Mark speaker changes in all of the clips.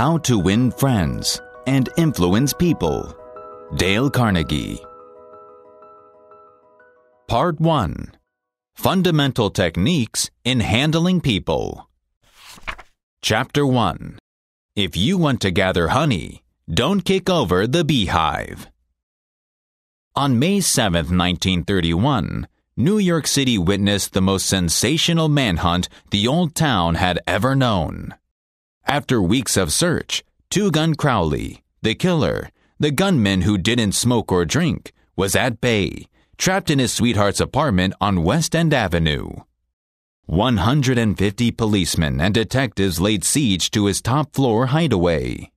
Speaker 1: How to Win Friends and Influence People. Dale Carnegie. Part 1 Fundamental Techniques in Handling People. Chapter 1 If you want to gather honey, don't kick over the beehive. On May 7, 1931, New York City witnessed the most sensational manhunt the old town had ever known. After weeks of search, Two Gun Crowley, the killer, the gunman who didn't smoke or drink, was at bay, trapped in his sweetheart's apartment on West End Avenue. 150 policemen and detectives laid siege to his top floor hideaway.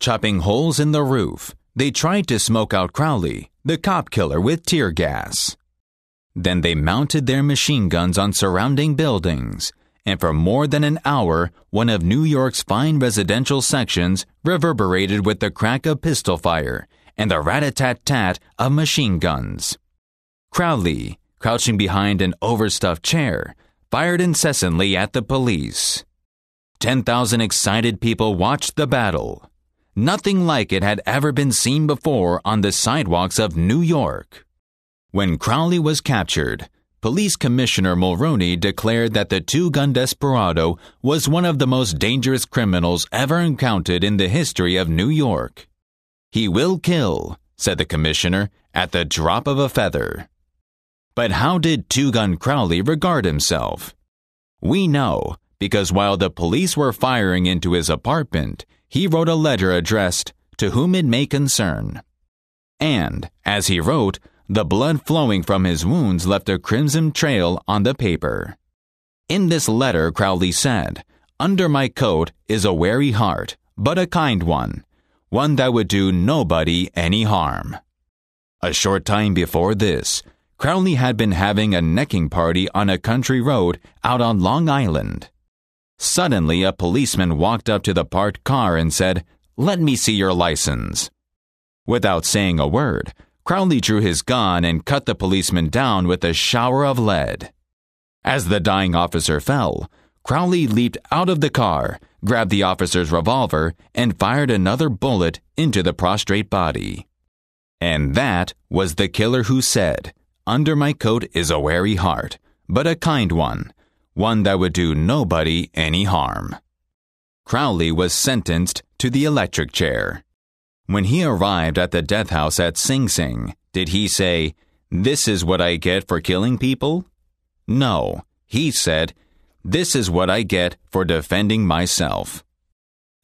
Speaker 1: Chopping holes in the roof, they tried to smoke out Crowley, the cop killer, with tear gas. Then they mounted their machine guns on surrounding buildings, and for more than an hour, one of New York's fine residential sections reverberated with the crack of pistol fire and the rat a tat tat of machine guns. Crowley, crouching behind an overstuffed chair, fired incessantly at the police. 10,000 excited people watched the battle. Nothing like it had ever been seen before on the sidewalks of New York. When Crowley was captured, Police Commissioner Mulrooney declared that the two gun desperado was one of the most dangerous criminals ever encountered in the history of New York. He will kill, said the commissioner, at the drop of a feather. But how did Two Gun Crowley regard himself? We know because while the police were firing into his apartment, he wrote a letter addressed to whom it may concern. And, as he wrote, the blood flowing from his wounds left a crimson trail on the paper. In this letter, Crowley said, Under my coat is a wary heart, but a kind one, one that would do nobody any harm. A short time before this, Crowley had been having a necking party on a country road out on Long Island. Suddenly, a policeman walked up to the parked car and said, Let me see your license. Without saying a word, Crowley drew his gun and cut the policeman down with a shower of lead. As the dying officer fell, Crowley leaped out of the car, grabbed the officer's revolver, and fired another bullet into the prostrate body. And that was the killer who said, Under my coat is a wary heart, but a kind one, one that would do nobody any harm. Crowley was sentenced to the electric chair. When he arrived at the death house at Sing Sing, did he say, This is what I get for killing people? No, he said, This is what I get for defending myself.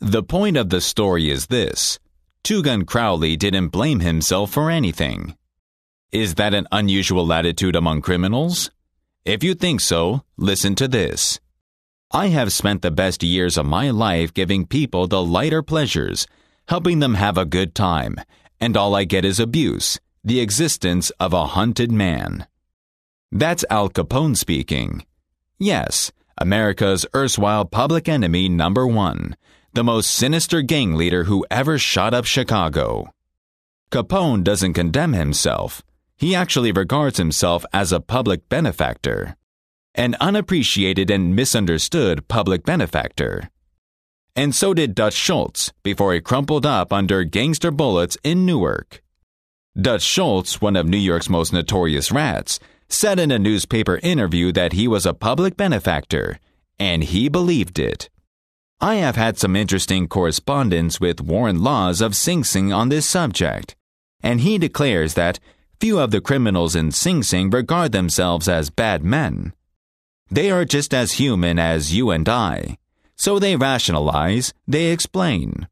Speaker 1: The point of the story is this Two Gun Crowley didn't blame himself for anything. Is that an unusual attitude among criminals? If you think so, listen to this. I have spent the best years of my life giving people the lighter pleasures helping them have a good time, and all I get is abuse, the existence of a hunted man. That's Al Capone speaking. Yes, America's erstwhile public enemy number one, the most sinister gang leader who ever shot up Chicago. Capone doesn't condemn himself. He actually regards himself as a public benefactor. An unappreciated and misunderstood public benefactor and so did Dutch Schultz before he crumpled up under gangster bullets in Newark. Dutch Schultz, one of New York's most notorious rats, said in a newspaper interview that he was a public benefactor, and he believed it. I have had some interesting correspondence with Warden Lawes of Sing Sing on this subject, and he declares that few of the criminals in Sing Sing regard themselves as bad men. They are just as human as you and I. So they rationalize, they explain.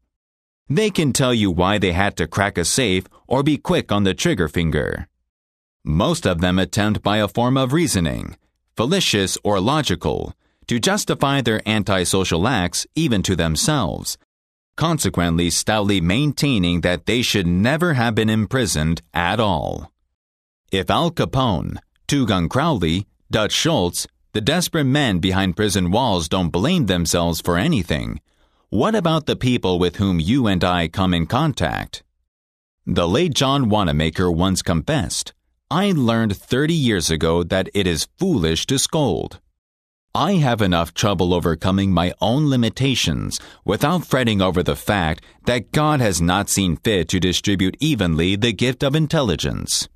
Speaker 1: They can tell you why they had to crack a safe or be quick on the trigger finger. Most of them attempt by a form of reasoning, fallacious or logical, to justify their antisocial acts even to themselves, consequently stoutly maintaining that they should never have been imprisoned at all. If Al Capone, Two Crowley, Dutch Schultz, the desperate men behind prison walls don't blame themselves for anything. What about the people with whom you and I come in contact? The late John Wanamaker once confessed, I learned 30 years ago that it is foolish to scold. I have enough trouble overcoming my own limitations without fretting over the fact that God has not seen fit to distribute evenly the gift of intelligence.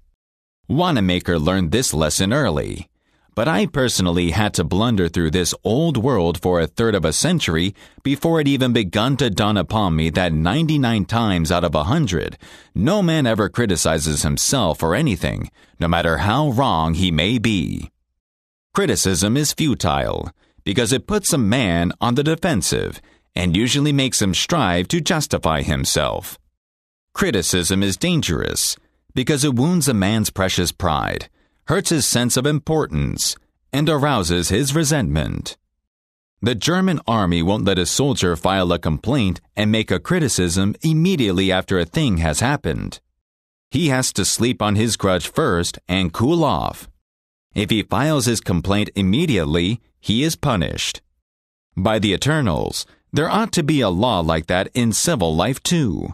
Speaker 1: Wanamaker learned this lesson early. But I personally had to blunder through this old world for a third of a century before it even begun to dawn upon me that 99 times out of a 100, no man ever criticizes himself for anything, no matter how wrong he may be. Criticism is futile because it puts a man on the defensive and usually makes him strive to justify himself. Criticism is dangerous because it wounds a man's precious pride, hurts his sense of importance, and arouses his resentment. The German army won't let a soldier file a complaint and make a criticism immediately after a thing has happened. He has to sleep on his grudge first and cool off. If he files his complaint immediately, he is punished. By the Eternals, there ought to be a law like that in civil life too.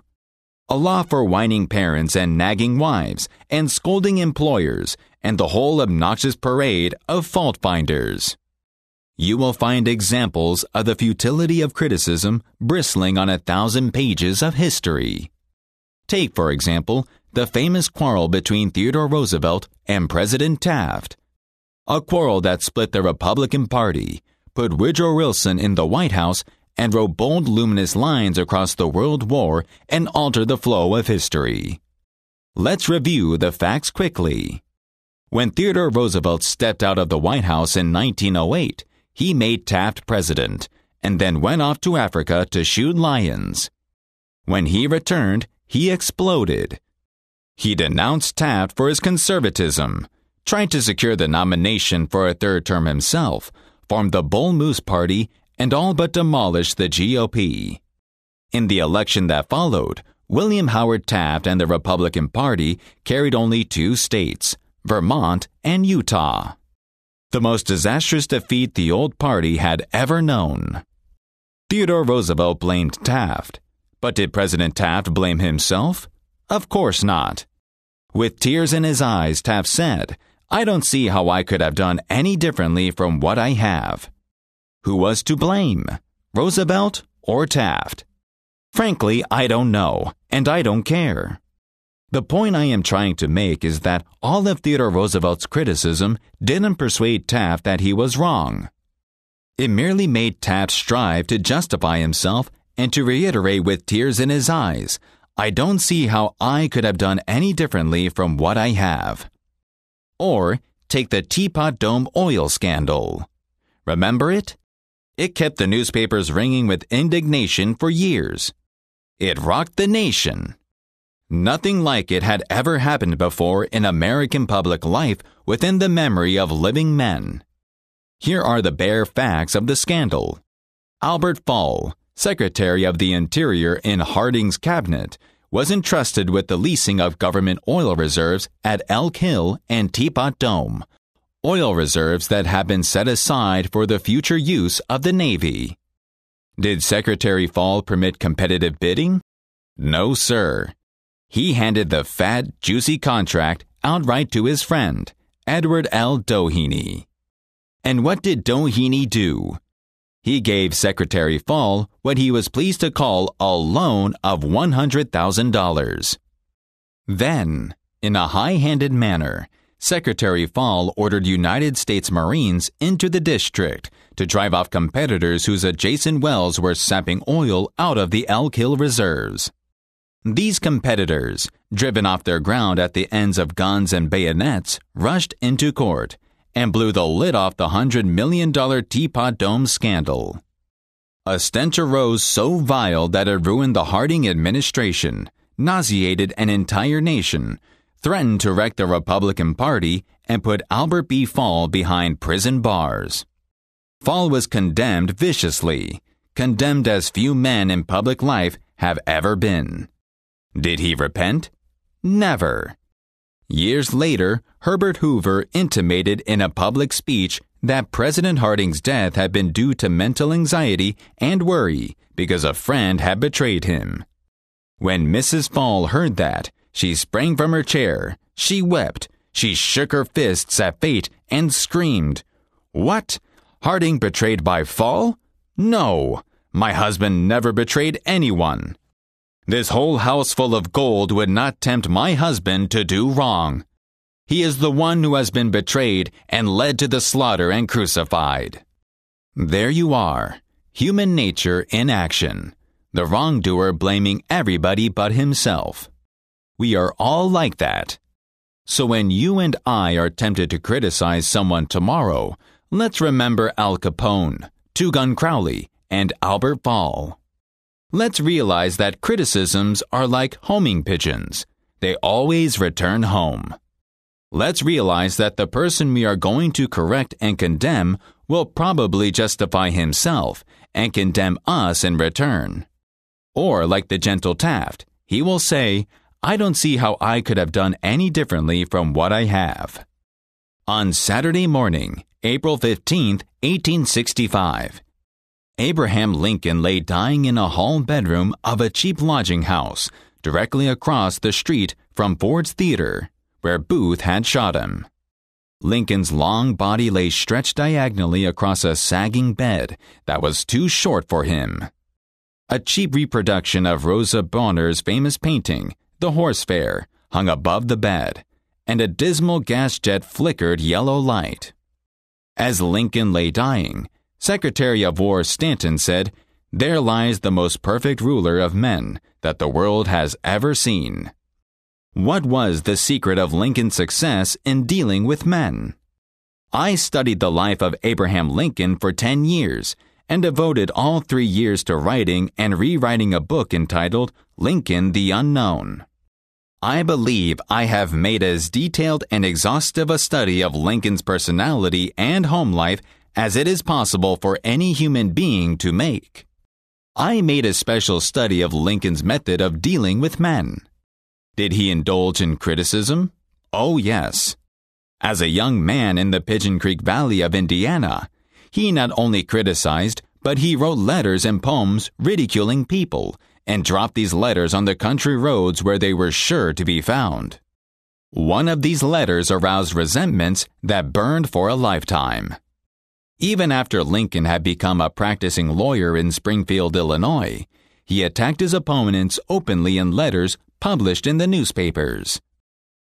Speaker 1: A law for whining parents and nagging wives, and scolding employers, and the whole obnoxious parade of fault finders. You will find examples of the futility of criticism bristling on a thousand pages of history. Take, for example, the famous quarrel between Theodore Roosevelt and President Taft a quarrel that split the Republican Party, put Woodrow Wilson in the White House, and wrote bold, luminous lines across the World War and altered the flow of history. Let's review the facts quickly. When Theodore Roosevelt stepped out of the White House in 1908, he made Taft president and then went off to Africa to shoot lions. When he returned, he exploded. He denounced Taft for his conservatism tried to secure the nomination for a third term himself, formed the Bull Moose Party, and all but demolished the GOP. In the election that followed, William Howard Taft and the Republican Party carried only two states, Vermont and Utah. The most disastrous defeat the old party had ever known. Theodore Roosevelt blamed Taft. But did President Taft blame himself? Of course not. With tears in his eyes, Taft said, I don't see how I could have done any differently from what I have. Who was to blame? Roosevelt or Taft? Frankly, I don't know, and I don't care. The point I am trying to make is that all of Theodore Roosevelt's criticism didn't persuade Taft that he was wrong. It merely made Taft strive to justify himself and to reiterate with tears in his eyes, I don't see how I could have done any differently from what I have. Or take the Teapot Dome oil scandal. Remember it? It kept the newspapers ringing with indignation for years. It rocked the nation. Nothing like it had ever happened before in American public life within the memory of living men. Here are the bare facts of the scandal. Albert Fall, Secretary of the Interior in Harding's cabinet, was entrusted with the leasing of government oil reserves at Elk Hill and Teapot Dome, oil reserves that had been set aside for the future use of the Navy. Did Secretary Fall permit competitive bidding? No, sir. He handed the fat, juicy contract outright to his friend, Edward L. Doheny. And what did Doheny do? he gave Secretary Fall what he was pleased to call a loan of $100,000. Then, in a high handed manner, Secretary Fall ordered United States Marines into the district to drive off competitors whose adjacent wells were sapping oil out of the Elk Hill reserves. These competitors, driven off their ground at the ends of guns and bayonets, rushed into court and blew the lid off the $100 million Teapot Dome scandal. A stench arose so vile that it ruined the Harding administration, nauseated an entire nation, threatened to wreck the Republican Party, and put Albert B. Fall behind prison bars. Fall was condemned viciously, condemned as few men in public life have ever been. Did he repent? Never. Years later, Herbert Hoover intimated in a public speech that President Harding's death had been due to mental anxiety and worry because a friend had betrayed him. When Mrs. Fall heard that, she sprang from her chair, she wept, she shook her fists at fate, and screamed, What? Harding betrayed by Fall? No, my husband never betrayed anyone. This whole house full of gold would not tempt my husband to do wrong. He is the one who has been betrayed and led to the slaughter and crucified. There you are, human nature in action, the wrongdoer blaming everybody but himself. We are all like that. So when you and I are tempted to criticize someone tomorrow, let's remember Al Capone, Two Gun Crowley, and Albert Fall. Let's realize that criticisms are like homing pigeons. They always return home. Let's realize that the person we are going to correct and condemn will probably justify himself and condemn us in return. Or, like the gentle Taft, he will say, I don't see how I could have done any differently from what I have. On Saturday morning, April 15, 1865, Abraham Lincoln lay dying in a hall bedroom of a cheap lodging house directly across the street from Ford's Theater, where Booth had shot him. Lincoln's long body lay stretched diagonally across a sagging bed that was too short for him. A cheap reproduction of Rosa Bonheur's famous painting, The Horse Fair, hung above the bed, and a dismal gas jet flickered yellow light. As Lincoln lay dying, Secretary of War Stanton said, There lies the most perfect ruler of men that the world has ever seen. What was the secret of Lincoln's success in dealing with men? I studied the life of Abraham Lincoln for 10 years and devoted all three years to writing and rewriting a book entitled Lincoln the Unknown. I believe I have made as detailed and exhaustive a study of Lincoln's personality and home life as it is possible for any human being to make. I made a special study of Lincoln's method of dealing with men. Did he indulge in criticism? Oh, yes. As a young man in the Pigeon Creek Valley of Indiana, he not only criticized, but he wrote letters and poems ridiculing people and dropped these letters on the country roads where they were sure to be found. One of these letters aroused resentments that burned for a lifetime. Even after Lincoln had become a practicing lawyer in Springfield, Illinois, he attacked his opponents openly in letters published in the newspapers.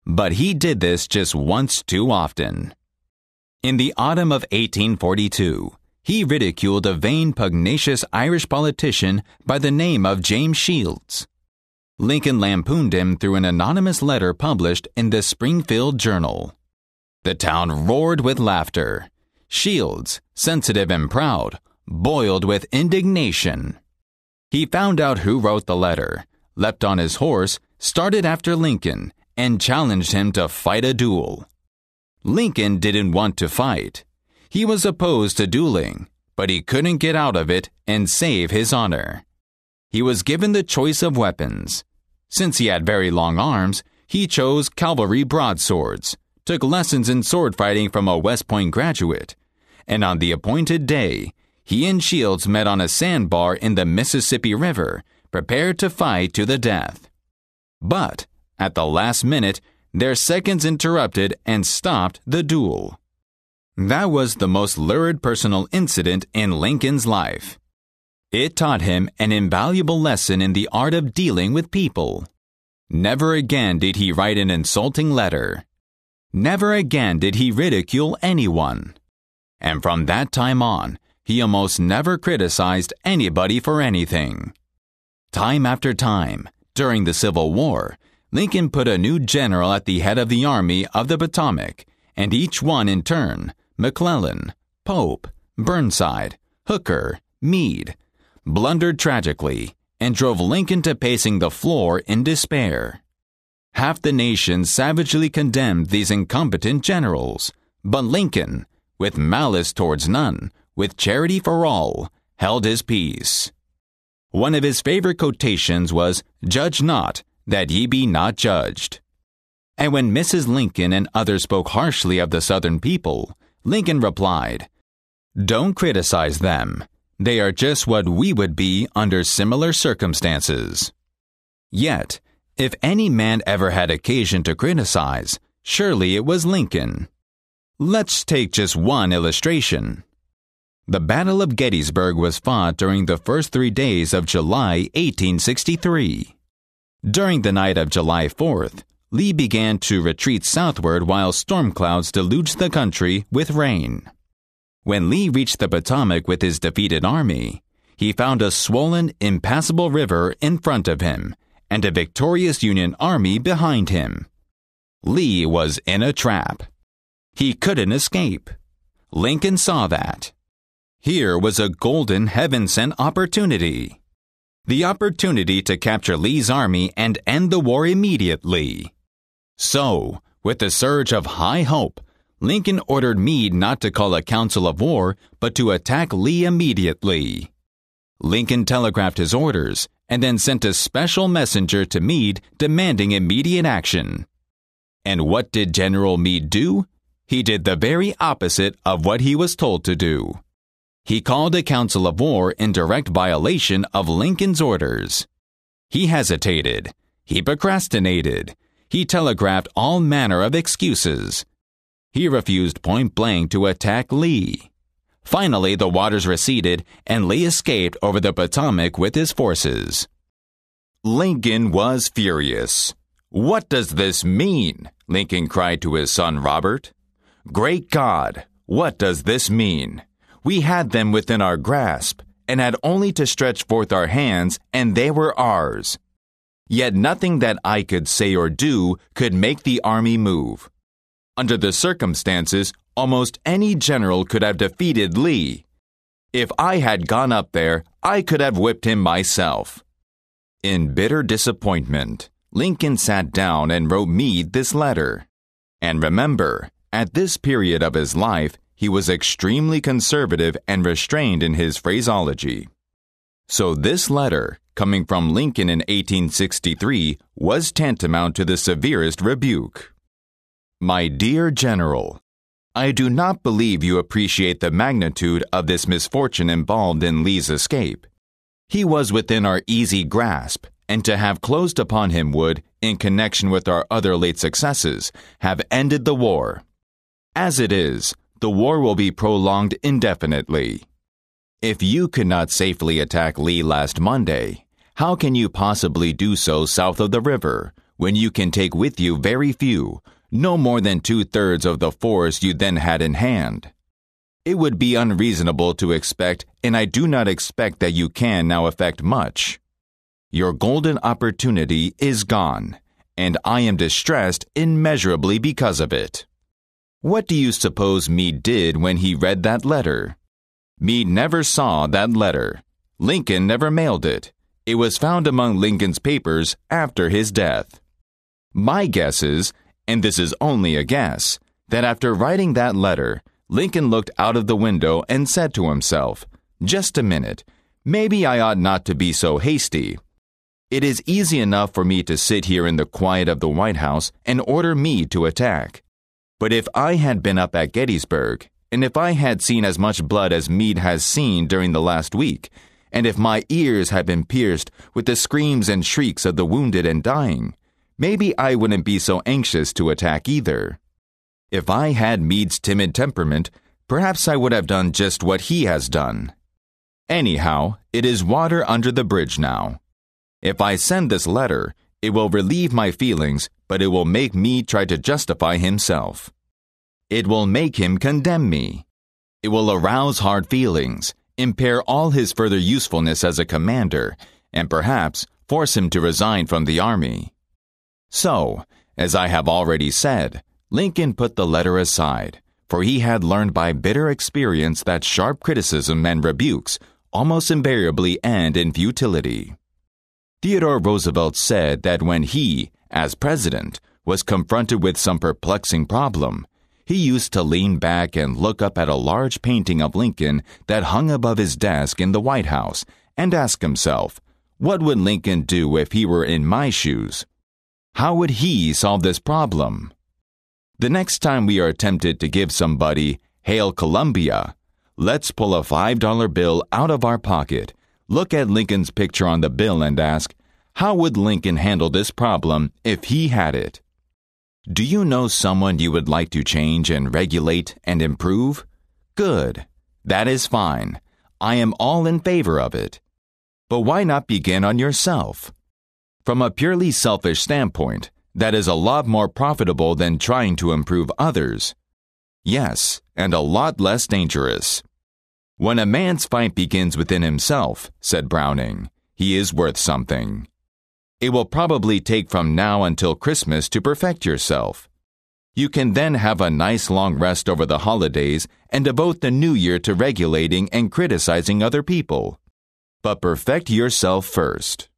Speaker 1: But he did this just once too often. In the autumn of 1842, he ridiculed a vain, pugnacious Irish politician by the name of James Shields. Lincoln lampooned him through an anonymous letter published in the Springfield Journal. The town roared with laughter. Shields, sensitive and proud, boiled with indignation. He found out who wrote the letter, leapt on his horse, started after Lincoln, and challenged him to fight a duel. Lincoln didn't want to fight. He was opposed to dueling, but he couldn't get out of it and save his honor. He was given the choice of weapons. Since he had very long arms, he chose cavalry broadswords, took lessons in sword fighting from a West Point graduate, and on the appointed day, he and Shields met on a sandbar in the Mississippi River, prepared to fight to the death. But, at the last minute, their seconds interrupted and stopped the duel. That was the most lurid personal incident in Lincoln's life. It taught him an invaluable lesson in the art of dealing with people. Never again did he write an insulting letter. Never again did he ridicule anyone and from that time on, he almost never criticized anybody for anything. Time after time, during the Civil War, Lincoln put a new general at the head of the Army of the Potomac, and each one in turn McClellan, Pope, Burnside, Hooker, Meade blundered tragically and drove Lincoln to pacing the floor in despair. Half the nation savagely condemned these incompetent generals, but Lincoln, with malice towards none, with charity for all, held his peace. One of his favorite quotations was, Judge not, that ye be not judged. And when Mrs. Lincoln and others spoke harshly of the Southern people, Lincoln replied, Don't criticize them. They are just what we would be under similar circumstances. Yet, if any man ever had occasion to criticize, surely it was Lincoln. Let's take just one illustration. The Battle of Gettysburg was fought during the first three days of July 1863. During the night of July 4th, Lee began to retreat southward while storm clouds deluged the country with rain. When Lee reached the Potomac with his defeated army, he found a swollen, impassable river in front of him and a victorious Union army behind him. Lee was in a trap. He couldn't escape. Lincoln saw that. Here was a golden heaven sent opportunity. The opportunity to capture Lee's army and end the war immediately. So, with a surge of high hope, Lincoln ordered Meade not to call a council of war, but to attack Lee immediately. Lincoln telegraphed his orders and then sent a special messenger to Meade demanding immediate action. And what did General Meade do? He did the very opposite of what he was told to do. He called a council of war in direct violation of Lincoln's orders. He hesitated. He procrastinated. He telegraphed all manner of excuses. He refused point blank to attack Lee. Finally, the waters receded and Lee escaped over the Potomac with his forces. Lincoln was furious. What does this mean? Lincoln cried to his son Robert. Great God, what does this mean? We had them within our grasp and had only to stretch forth our hands, and they were ours. Yet nothing that I could say or do could make the army move. Under the circumstances, almost any general could have defeated Lee. If I had gone up there, I could have whipped him myself. In bitter disappointment, Lincoln sat down and wrote Meade this letter. And remember, at this period of his life, he was extremely conservative and restrained in his phraseology. So this letter, coming from Lincoln in 1863, was tantamount to the severest rebuke. My dear General, I do not believe you appreciate the magnitude of this misfortune involved in Lee's escape. He was within our easy grasp, and to have closed upon him would, in connection with our other late successes, have ended the war. As it is, the war will be prolonged indefinitely. If you could not safely attack Lee last Monday, how can you possibly do so south of the river when you can take with you very few, no more than two thirds of the force you then had in hand? It would be unreasonable to expect, and I do not expect that you can now effect much. Your golden opportunity is gone, and I am distressed immeasurably because of it. What do you suppose Meade did when he read that letter? Meade never saw that letter. Lincoln never mailed it. It was found among Lincoln's papers after his death. My guess is, and this is only a guess, that after writing that letter, Lincoln looked out of the window and said to himself, Just a minute, maybe I ought not to be so hasty. It is easy enough for me to sit here in the quiet of the White House and order Meade to attack. But if I had been up at Gettysburg, and if I had seen as much blood as Meade has seen during the last week, and if my ears had been pierced with the screams and shrieks of the wounded and dying, maybe I wouldn't be so anxious to attack either. If I had Meade's timid temperament, perhaps I would have done just what he has done. Anyhow, it is water under the bridge now. If I send this letter, it will relieve my feelings, but it will make me try to justify himself. It will make him condemn me. It will arouse hard feelings, impair all his further usefulness as a commander, and perhaps force him to resign from the army. So, as I have already said, Lincoln put the letter aside, for he had learned by bitter experience that sharp criticism and rebukes almost invariably end in futility. Theodore Roosevelt said that when he, as president, was confronted with some perplexing problem, he used to lean back and look up at a large painting of Lincoln that hung above his desk in the White House and ask himself, what would Lincoln do if he were in my shoes? How would he solve this problem? The next time we are tempted to give somebody, Hail Columbia, let's pull a $5 bill out of our pocket Look at Lincoln's picture on the bill and ask, how would Lincoln handle this problem if he had it? Do you know someone you would like to change and regulate and improve? Good. That is fine. I am all in favor of it. But why not begin on yourself? From a purely selfish standpoint, that is a lot more profitable than trying to improve others. Yes, and a lot less dangerous. When a man's fight begins within himself, said Browning, he is worth something. It will probably take from now until Christmas to perfect yourself. You can then have a nice long rest over the holidays and devote the new year to regulating and criticizing other people. But perfect yourself first.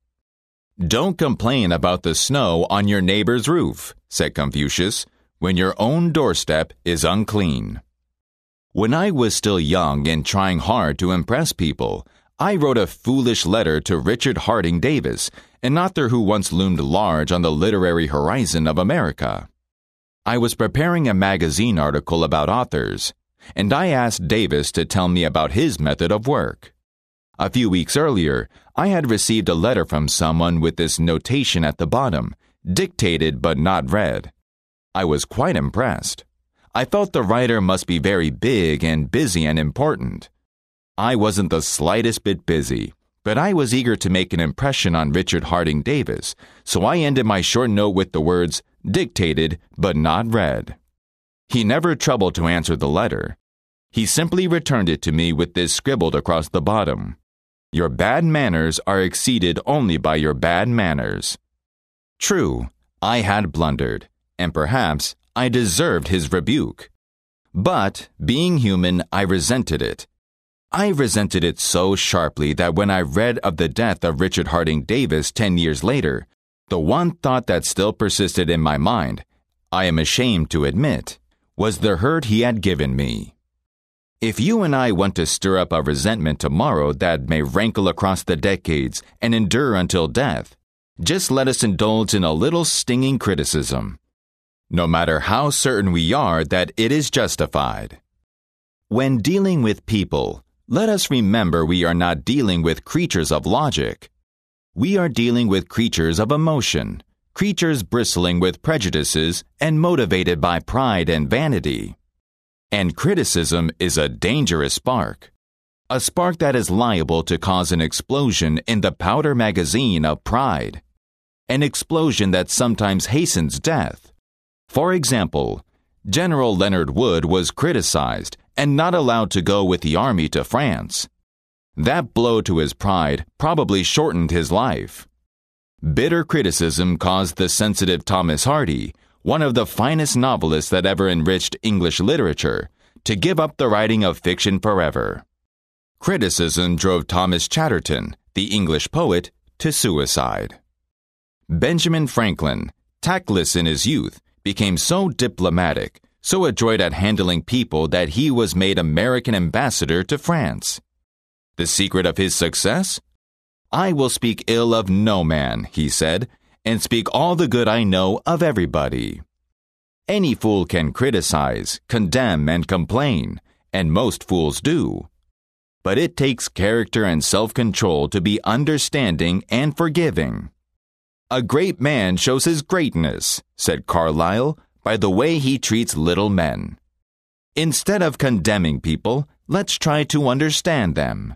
Speaker 1: Don't complain about the snow on your neighbor's roof, said Confucius, when your own doorstep is unclean. When I was still young and trying hard to impress people, I wrote a foolish letter to Richard Harding Davis, an author who once loomed large on the literary horizon of America. I was preparing a magazine article about authors, and I asked Davis to tell me about his method of work. A few weeks earlier, I had received a letter from someone with this notation at the bottom, dictated but not read. I was quite impressed. I felt the writer must be very big and busy and important. I wasn't the slightest bit busy, but I was eager to make an impression on Richard Harding Davis, so I ended my short note with the words, dictated but not read. He never troubled to answer the letter. He simply returned it to me with this scribbled across the bottom Your bad manners are exceeded only by your bad manners. True, I had blundered, and perhaps I deserved his rebuke. But, being human, I resented it. I resented it so sharply that when I read of the death of Richard Harding Davis ten years later, the one thought that still persisted in my mind, I am ashamed to admit, was the hurt he had given me. If you and I want to stir up a resentment tomorrow that may rankle across the decades and endure until death, just let us indulge in a little stinging criticism, no matter how certain we are that it is justified. When dealing with people, let us remember we are not dealing with creatures of logic we are dealing with creatures of emotion, creatures bristling with prejudices and motivated by pride and vanity. And criticism is a dangerous spark. A spark that is liable to cause an explosion in the powder magazine of pride. An explosion that sometimes hastens death. For example, General Leonard Wood was criticized and not allowed to go with the army to France. That blow to his pride probably shortened his life. Bitter criticism caused the sensitive Thomas Hardy, one of the finest novelists that ever enriched English literature, to give up the writing of fiction forever. Criticism drove Thomas Chatterton, the English poet, to suicide. Benjamin Franklin, tactless in his youth, became so diplomatic, so adroit at handling people that he was made American ambassador to France. The secret of his success? I will speak ill of no man, he said, and speak all the good I know of everybody. Any fool can criticize, condemn, and complain, and most fools do. But it takes character and self control to be understanding and forgiving. A great man shows his greatness, said Carlyle, by the way he treats little men. Instead of condemning people, let's try to understand them.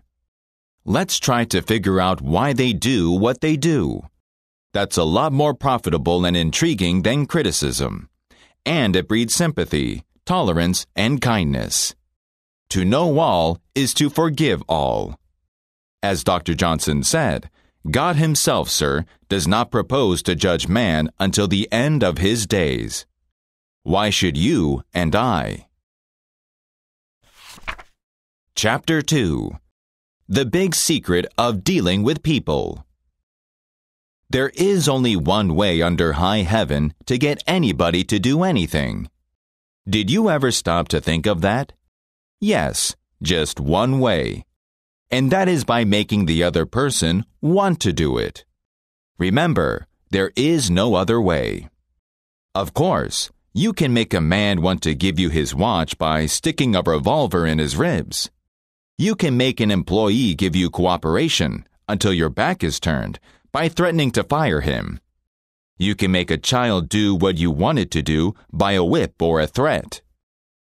Speaker 1: Let's try to figure out why they do what they do. That's a lot more profitable and intriguing than criticism. And it breeds sympathy, tolerance, and kindness. To know all is to forgive all. As Dr. Johnson said, God Himself, sir, does not propose to judge man until the end of his days. Why should you and I? Chapter 2 the Big Secret of Dealing with People. There is only one way under high heaven to get anybody to do anything. Did you ever stop to think of that? Yes, just one way. And that is by making the other person want to do it. Remember, there is no other way. Of course, you can make a man want to give you his watch by sticking a revolver in his ribs. You can make an employee give you cooperation until your back is turned by threatening to fire him. You can make a child do what you want it to do by a whip or a threat.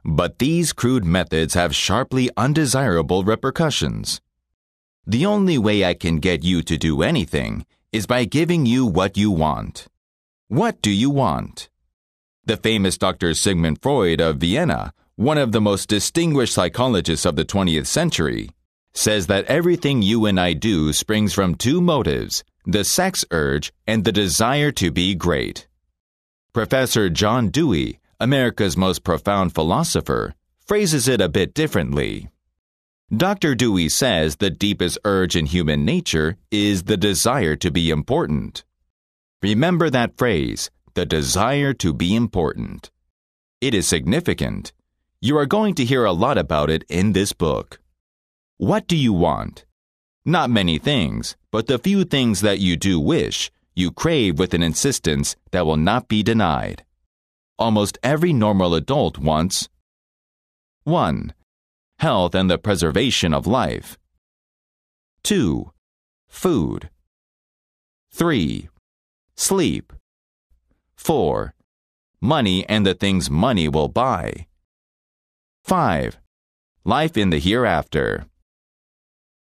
Speaker 1: But these crude methods have sharply undesirable repercussions. The only way I can get you to do anything is by giving you what you want. What do you want? The famous Dr. Sigmund Freud of Vienna, one of the most distinguished psychologists of the 20th century, says that everything you and I do springs from two motives the sex urge and the desire to be great. Professor John Dewey, America's most profound philosopher, phrases it a bit differently. Dr. Dewey says the deepest urge in human nature is the desire to be important. Remember that phrase, the desire to be important. It is significant. You are going to hear a lot about it in this book. What do you want? Not many things, but the few things that you do wish, you crave with an insistence that will not be denied almost every normal adult wants 1. Health and the preservation of life. 2. Food. 3. Sleep. 4. Money and the things money will buy. 5. Life in the hereafter.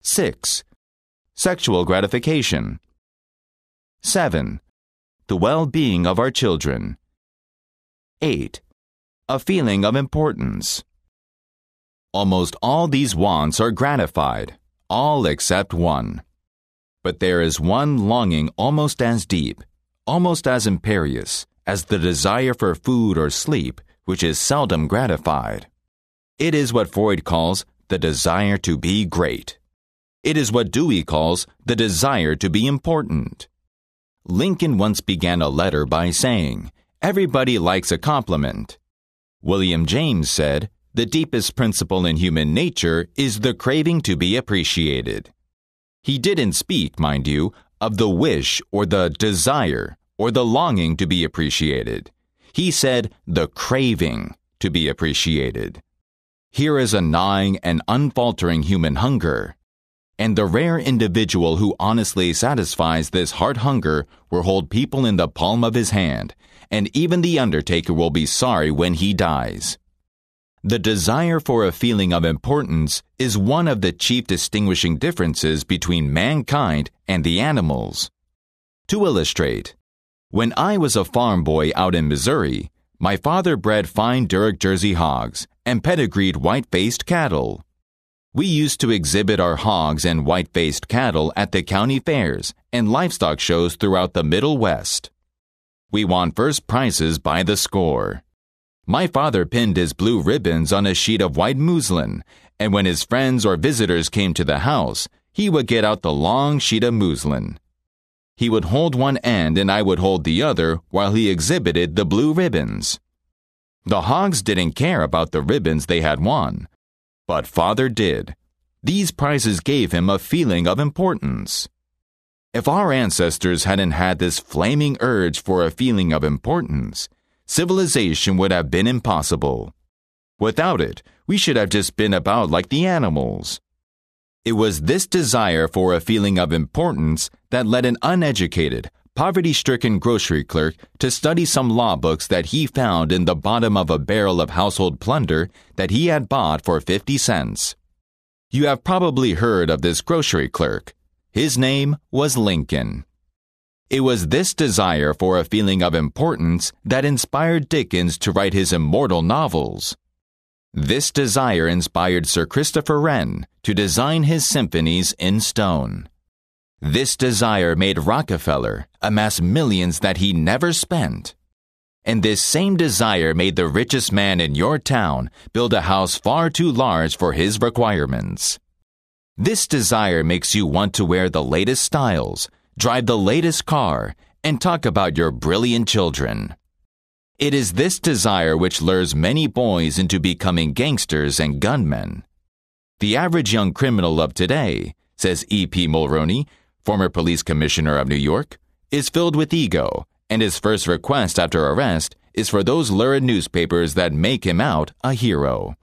Speaker 1: 6. Sexual gratification. 7. The well being of our children. 8. A feeling of importance. Almost all these wants are gratified, all except one. But there is one longing almost as deep, almost as imperious, as the desire for food or sleep, which is seldom gratified. It is what Freud calls the desire to be great. It is what Dewey calls the desire to be important. Lincoln once began a letter by saying, Everybody likes a compliment. William James said, The deepest principle in human nature is the craving to be appreciated. He didn't speak, mind you, of the wish or the desire or the longing to be appreciated. He said the craving to be appreciated. Here is a gnawing and unfaltering human hunger. And the rare individual who honestly satisfies this heart hunger will hold people in the palm of his hand and even the undertaker will be sorry when he dies. The desire for a feeling of importance is one of the chief distinguishing differences between mankind and the animals. To illustrate, when I was a farm boy out in Missouri, my father bred fine Duroc Jersey hogs and pedigreed white faced cattle. We used to exhibit our hogs and white faced cattle at the county fairs and livestock shows throughout the Middle West. We won first prizes by the score. My father pinned his blue ribbons on a sheet of white muslin, and when his friends or visitors came to the house, he would get out the long sheet of muslin. He would hold one end and I would hold the other while he exhibited the blue ribbons. The hogs didn't care about the ribbons they had won, but father did. These prizes gave him a feeling of importance. If our ancestors hadn't had this flaming urge for a feeling of importance, civilization would have been impossible. Without it, we should have just been about like the animals. It was this desire for a feeling of importance that led an uneducated, poverty stricken grocery clerk to study some law books that he found in the bottom of a barrel of household plunder that he had bought for 50 cents. You have probably heard of this grocery clerk. His name was Lincoln. It was this desire for a feeling of importance that inspired Dickens to write his immortal novels. This desire inspired Sir Christopher Wren to design his symphonies in stone. This desire made Rockefeller amass millions that he never spent. And this same desire made the richest man in your town build a house far too large for his requirements. This desire makes you want to wear the latest styles, drive the latest car, and talk about your brilliant children. It is this desire which lures many boys into becoming gangsters and gunmen. The average young criminal of today, says E.P. Mulrooney, former police commissioner of New York, is filled with ego, and his first request after arrest is for those lurid newspapers that make him out a hero.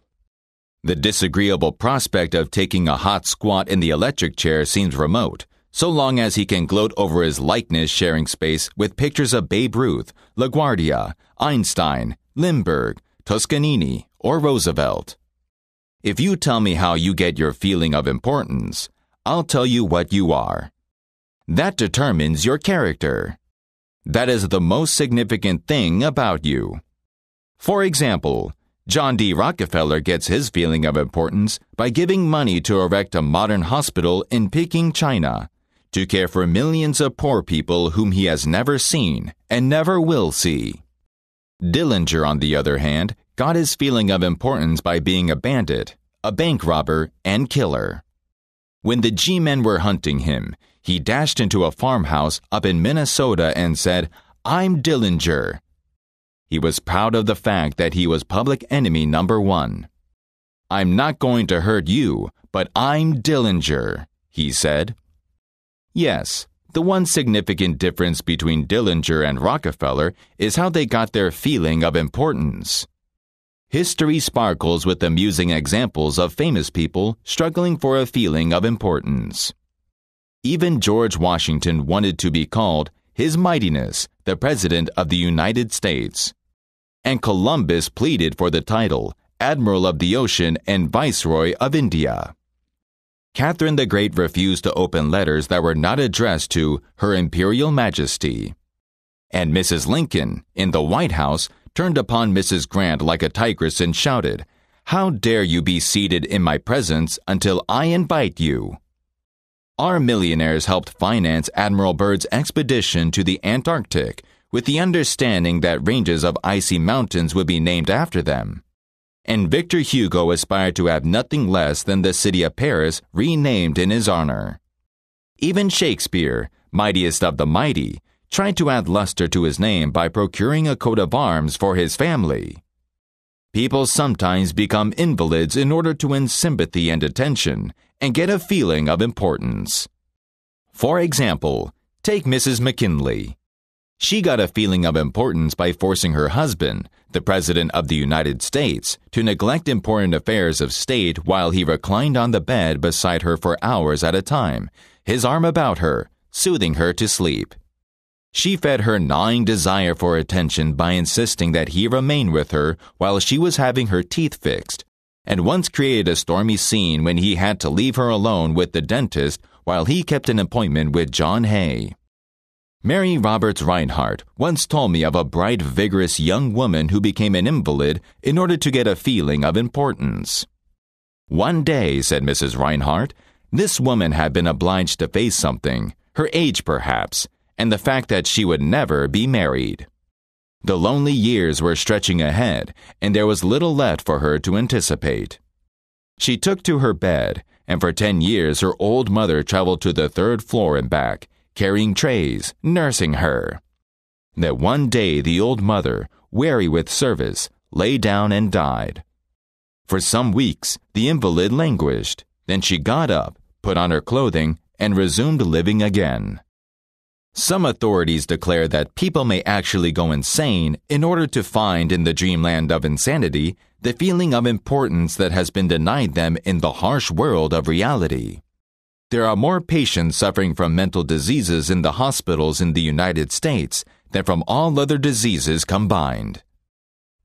Speaker 1: The disagreeable prospect of taking a hot squat in the electric chair seems remote, so long as he can gloat over his likeness sharing space with pictures of Babe Ruth, LaGuardia, Einstein, Lindbergh, Toscanini, or Roosevelt. If you tell me how you get your feeling of importance, I'll tell you what you are. That determines your character. That is the most significant thing about you. For example, John D. Rockefeller gets his feeling of importance by giving money to erect a modern hospital in Peking, China, to care for millions of poor people whom he has never seen and never will see. Dillinger, on the other hand, got his feeling of importance by being a bandit, a bank robber, and killer. When the G men were hunting him, he dashed into a farmhouse up in Minnesota and said, I'm Dillinger, he was proud of the fact that he was public enemy number one. I'm not going to hurt you, but I'm Dillinger, he said. Yes, the one significant difference between Dillinger and Rockefeller is how they got their feeling of importance. History sparkles with amusing examples of famous people struggling for a feeling of importance. Even George Washington wanted to be called His Mightiness, the President of the United States and Columbus pleaded for the title Admiral of the Ocean and Viceroy of India. Catherine the Great refused to open letters that were not addressed to Her Imperial Majesty. And Mrs. Lincoln, in the White House, turned upon Mrs. Grant like a tigress and shouted, How dare you be seated in my presence until I invite you? Our millionaires helped finance Admiral Byrd's expedition to the Antarctic with the understanding that ranges of icy mountains would be named after them. And Victor Hugo aspired to have nothing less than the city of Paris renamed in his honor. Even Shakespeare, mightiest of the mighty, tried to add luster to his name by procuring a coat of arms for his family. People sometimes become invalids in order to win sympathy and attention and get a feeling of importance. For example, take Mrs. McKinley. She got a feeling of importance by forcing her husband, the President of the United States, to neglect important affairs of state while he reclined on the bed beside her for hours at a time, his arm about her, soothing her to sleep. She fed her gnawing desire for attention by insisting that he remain with her while she was having her teeth fixed, and once created a stormy scene when he had to leave her alone with the dentist while he kept an appointment with John Hay. Mary Roberts Rinehart once told me of a bright, vigorous young woman who became an invalid in order to get a feeling of importance. One day, said Mrs. Rinehart, this woman had been obliged to face something, her age perhaps, and the fact that she would never be married. The lonely years were stretching ahead, and there was little left for her to anticipate. She took to her bed, and for ten years her old mother traveled to the third floor and back, carrying trays, nursing her. That one day the old mother, weary with service, lay down and died. For some weeks the invalid languished. Then she got up, put on her clothing, and resumed living again. Some authorities declare that people may actually go insane in order to find in the dreamland of insanity the feeling of importance that has been denied them in the harsh world of reality there are more patients suffering from mental diseases in the hospitals in the United States than from all other diseases combined.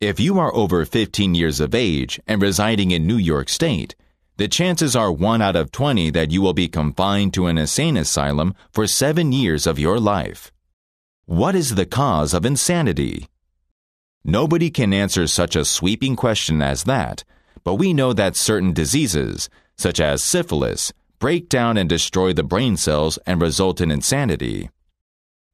Speaker 1: If you are over 15 years of age and residing in New York State, the chances are 1 out of 20 that you will be confined to an insane asylum for seven years of your life. What is the cause of insanity? Nobody can answer such a sweeping question as that, but we know that certain diseases, such as syphilis, break down and destroy the brain cells and result in insanity.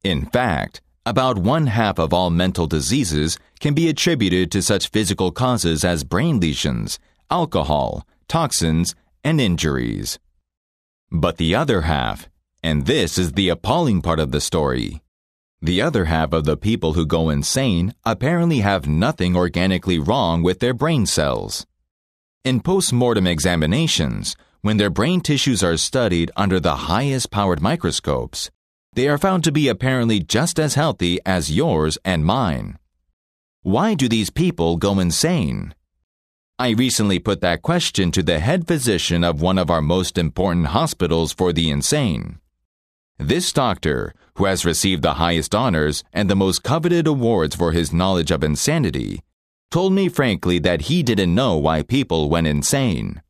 Speaker 1: In fact, about one half of all mental diseases can be attributed to such physical causes as brain lesions, alcohol, toxins, and injuries. But the other half, and this is the appalling part of the story, the other half of the people who go insane apparently have nothing organically wrong with their brain cells. In post mortem examinations, when their brain tissues are studied under the highest powered microscopes, they are found to be apparently just as healthy as yours and mine. Why do these people go insane? I recently put that question to the head physician of one of our most important hospitals for the insane. This doctor, who has received the highest honors and the most coveted awards for his knowledge of insanity, told me frankly that he didn't know why people went insane.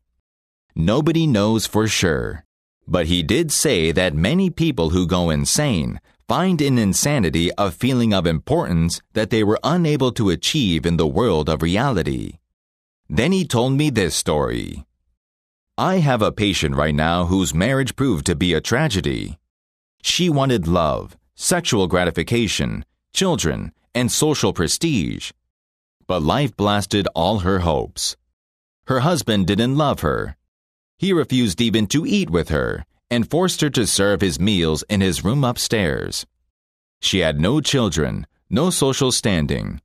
Speaker 1: Nobody knows for sure, but he did say that many people who go insane find in insanity a feeling of importance that they were unable to achieve in the world of reality. Then he told me this story. I have a patient right now whose marriage proved to be a tragedy. She wanted love, sexual gratification, children, and social prestige. But life blasted all her hopes. Her husband didn't love her. He refused even to eat with her and forced her to serve his meals in his room upstairs. She had no children, no social standing.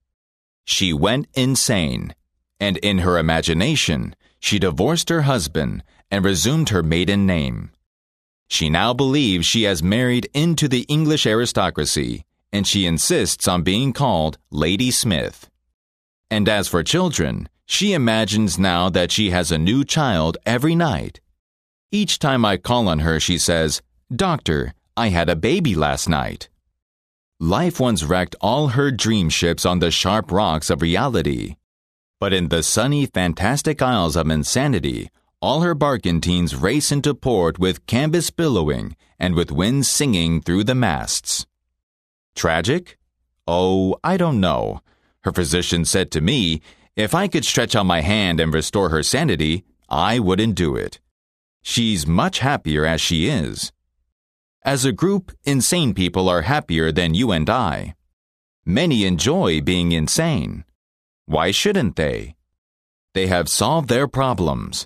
Speaker 1: She went insane, and in her imagination, she divorced her husband and resumed her maiden name. She now believes she has married into the English aristocracy, and she insists on being called Lady Smith. And as for children, she imagines now that she has a new child every night. Each time I call on her, she says, Doctor, I had a baby last night. Life once wrecked all her dream ships on the sharp rocks of reality. But in the sunny, fantastic isles of insanity, all her barkentines race into port with canvas billowing and with winds singing through the masts. Tragic? Oh, I don't know. Her physician said to me, if I could stretch out my hand and restore her sanity, I wouldn't do it. She's much happier as she is. As a group, insane people are happier than you and I. Many enjoy being insane. Why shouldn't they? They have solved their problems.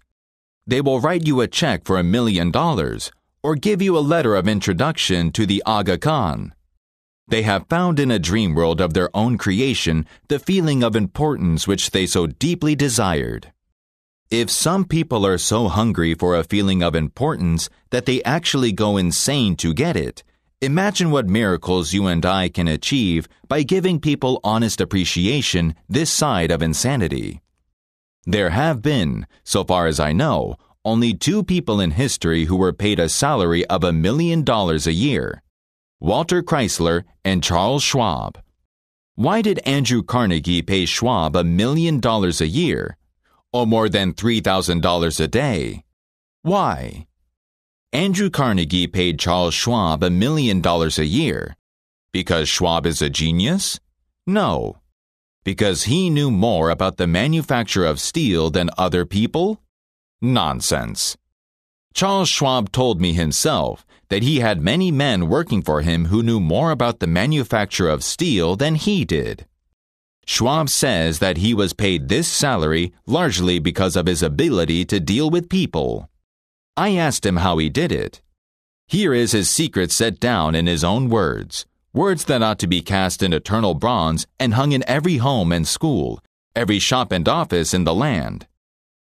Speaker 1: They will write you a check for a million dollars or give you a letter of introduction to the Aga Khan. They have found in a dream world of their own creation the feeling of importance which they so deeply desired. If some people are so hungry for a feeling of importance that they actually go insane to get it, imagine what miracles you and I can achieve by giving people honest appreciation this side of insanity. There have been, so far as I know, only two people in history who were paid a salary of a million dollars a year Walter Chrysler and Charles Schwab. Why did Andrew Carnegie pay Schwab a million dollars a year or more than $3,000 a day. Why? Andrew Carnegie paid Charles Schwab a million dollars a year. Because Schwab is a genius? No. Because he knew more about the manufacture of steel than other people? Nonsense. Charles Schwab told me himself that he had many men working for him who knew more about the manufacture of steel than he did. Schwab says that he was paid this salary largely because of his ability to deal with people. I asked him how he did it. Here is his secret set down in his own words, words that ought to be cast in eternal bronze and hung in every home and school, every shop and office in the land.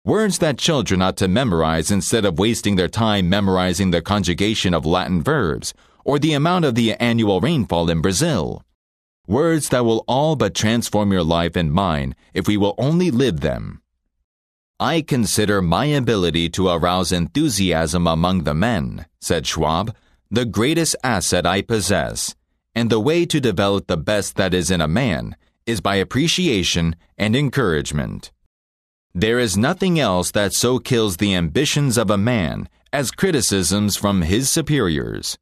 Speaker 1: Words that children ought to memorize instead of wasting their time memorizing the conjugation of Latin verbs or the amount of the annual rainfall in Brazil. Words that will all but transform your life and mine if we will only live them. I consider my ability to arouse enthusiasm among the men, said Schwab, the greatest asset I possess, and the way to develop the best that is in a man is by appreciation and encouragement. There is nothing else that so kills the ambitions of a man as criticisms from his superiors.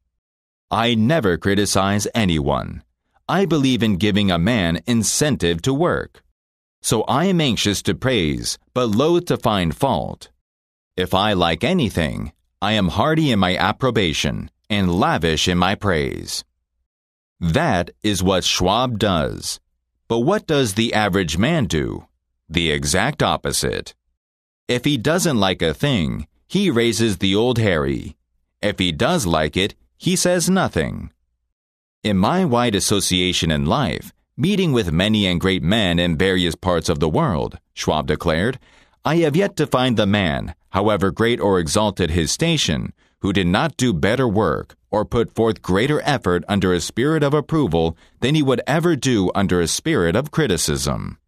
Speaker 1: I never criticize anyone. I believe in giving a man incentive to work. So I am anxious to praise, but loath to find fault. If I like anything, I am hearty in my approbation and lavish in my praise. That is what Schwab does. But what does the average man do? The exact opposite. If he doesn't like a thing, he raises the old Harry. If he does like it, he says nothing. In my wide association in life, meeting with many and great men in various parts of the world, Schwab declared, I have yet to find the man, however great or exalted his station, who did not do better work or put forth greater effort under a spirit of approval than he would ever do under a spirit of criticism.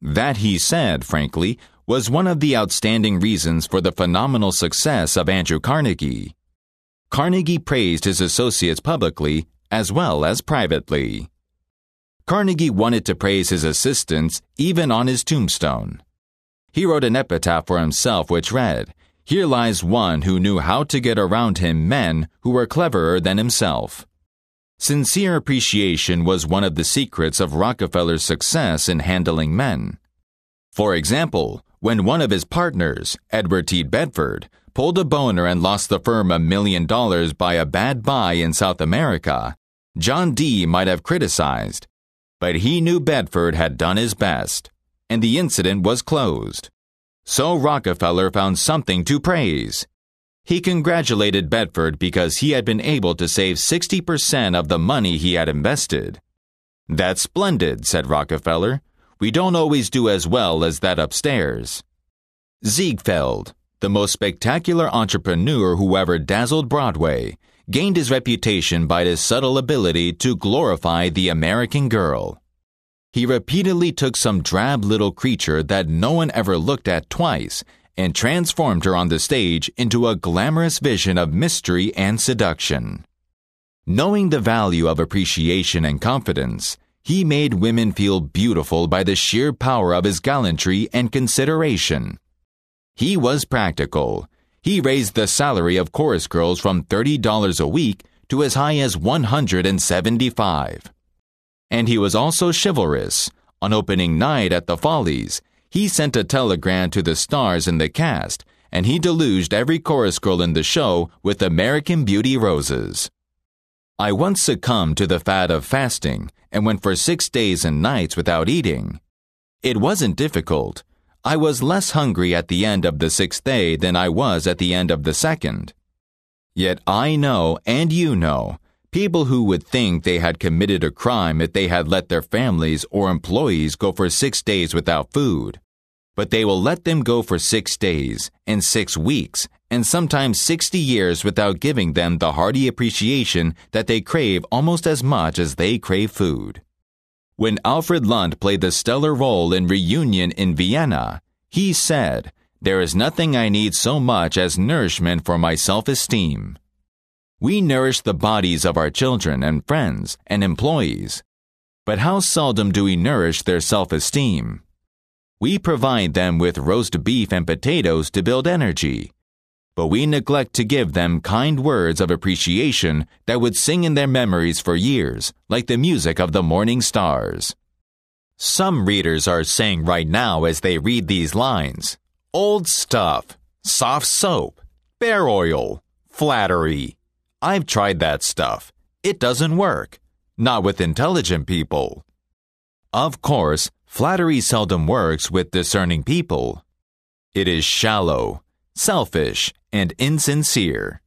Speaker 1: That, he said, frankly, was one of the outstanding reasons for the phenomenal success of Andrew Carnegie. Carnegie praised his associates publicly as well as privately. Carnegie wanted to praise his assistants even on his tombstone. He wrote an epitaph for himself which read, Here lies one who knew how to get around him men who were cleverer than himself. Sincere appreciation was one of the secrets of Rockefeller's success in handling men. For example, when one of his partners, Edward T. Bedford, pulled a boner and lost the firm a million dollars by a bad buy in South America, John D. might have criticized. But he knew Bedford had done his best, and the incident was closed. So Rockefeller found something to praise. He congratulated Bedford because he had been able to save 60% of the money he had invested. That's splendid, said Rockefeller. We don't always do as well as that upstairs. Ziegfeld, the most spectacular entrepreneur who ever dazzled Broadway, gained his reputation by his subtle ability to glorify the American girl. He repeatedly took some drab little creature that no one ever looked at twice and transformed her on the stage into a glamorous vision of mystery and seduction. Knowing the value of appreciation and confidence, he made women feel beautiful by the sheer power of his gallantry and consideration. He was practical. He raised the salary of chorus girls from $30 a week to as high as 175. And he was also chivalrous. On opening night at the Follies, he sent a telegram to the stars in the cast, and he deluged every chorus girl in the show with American Beauty roses. I once succumbed to the fad of fasting and went for six days and nights without eating. It wasn't difficult. I was less hungry at the end of the sixth day than I was at the end of the second. Yet I know, and you know, people who would think they had committed a crime if they had let their families or employees go for six days without food. But they will let them go for six days, and six weeks, and sometimes 60 years without giving them the hearty appreciation that they crave almost as much as they crave food. When Alfred Lunt played the stellar role in Reunion in Vienna, he said, There is nothing I need so much as nourishment for my self esteem. We nourish the bodies of our children and friends and employees. But how seldom do we nourish their self esteem? We provide them with roast beef and potatoes to build energy. But we neglect to give them kind words of appreciation that would sing in their memories for years, like the music of the morning stars. Some readers are saying right now as they read these lines old stuff, soft soap, bear oil, flattery. I've tried that stuff. It doesn't work. Not with intelligent people. Of course, flattery seldom works with discerning people. It is shallow, selfish, and insincere.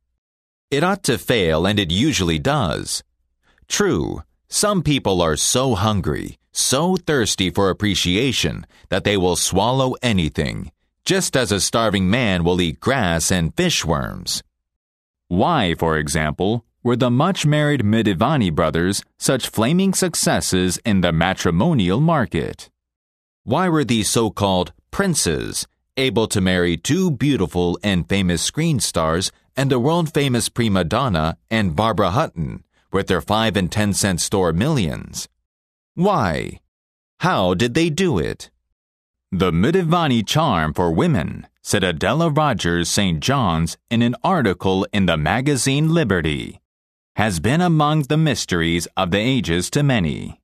Speaker 1: It ought to fail, and it usually does. True, some people are so hungry, so thirsty for appreciation, that they will swallow anything, just as a starving man will eat grass and fish worms. Why, for example, were the much married Mdivani brothers such flaming successes in the matrimonial market? Why were these so called princes able to marry two beautiful and famous screen stars and the world famous prima donna and Barbara Hutton with their 5 and 10 cent store millions? Why? How did they do it? The Mdivani charm for women said Adela Rogers St. Johns in an article in the magazine Liberty, has been among the mysteries of the ages to many.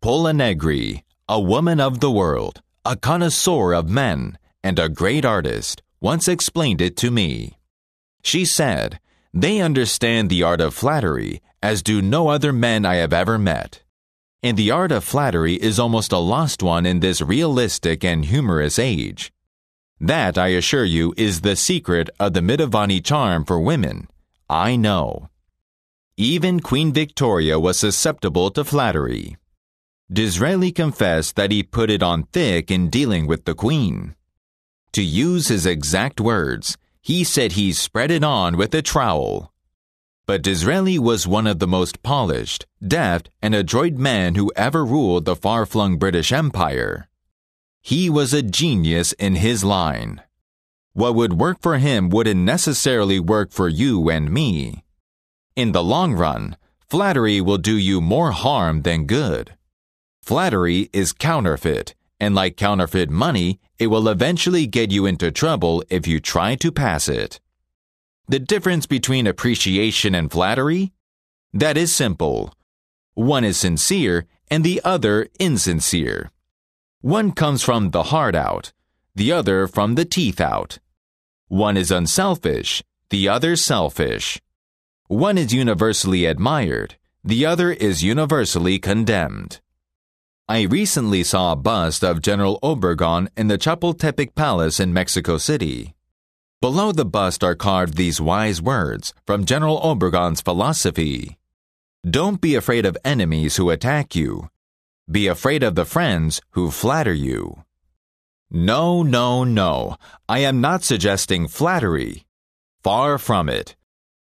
Speaker 1: Pola Negri, a woman of the world, a connoisseur of men, and a great artist, once explained it to me. She said, They understand the art of flattery as do no other men I have ever met. And the art of flattery is almost a lost one in this realistic and humorous age. That, I assure you, is the secret of the Mdivani charm for women. I know. Even Queen Victoria was susceptible to flattery. Disraeli confessed that he put it on thick in dealing with the Queen. To use his exact words, he said he spread it on with a trowel. But Disraeli was one of the most polished, deft, and adroit men who ever ruled the far flung British Empire. He was a genius in his line. What would work for him wouldn't necessarily work for you and me. In the long run, flattery will do you more harm than good. Flattery is counterfeit, and like counterfeit money, it will eventually get you into trouble if you try to pass it. The difference between appreciation and flattery? That is simple. One is sincere and the other insincere. One comes from the heart out, the other from the teeth out. One is unselfish, the other selfish. One is universally admired, the other is universally condemned. I recently saw a bust of General Obregon in the Chapultepec Palace in Mexico City. Below the bust are carved these wise words from General Obregon's philosophy. Don't be afraid of enemies who attack you. Be afraid of the friends who flatter you. No, no, no. I am not suggesting flattery. Far from it.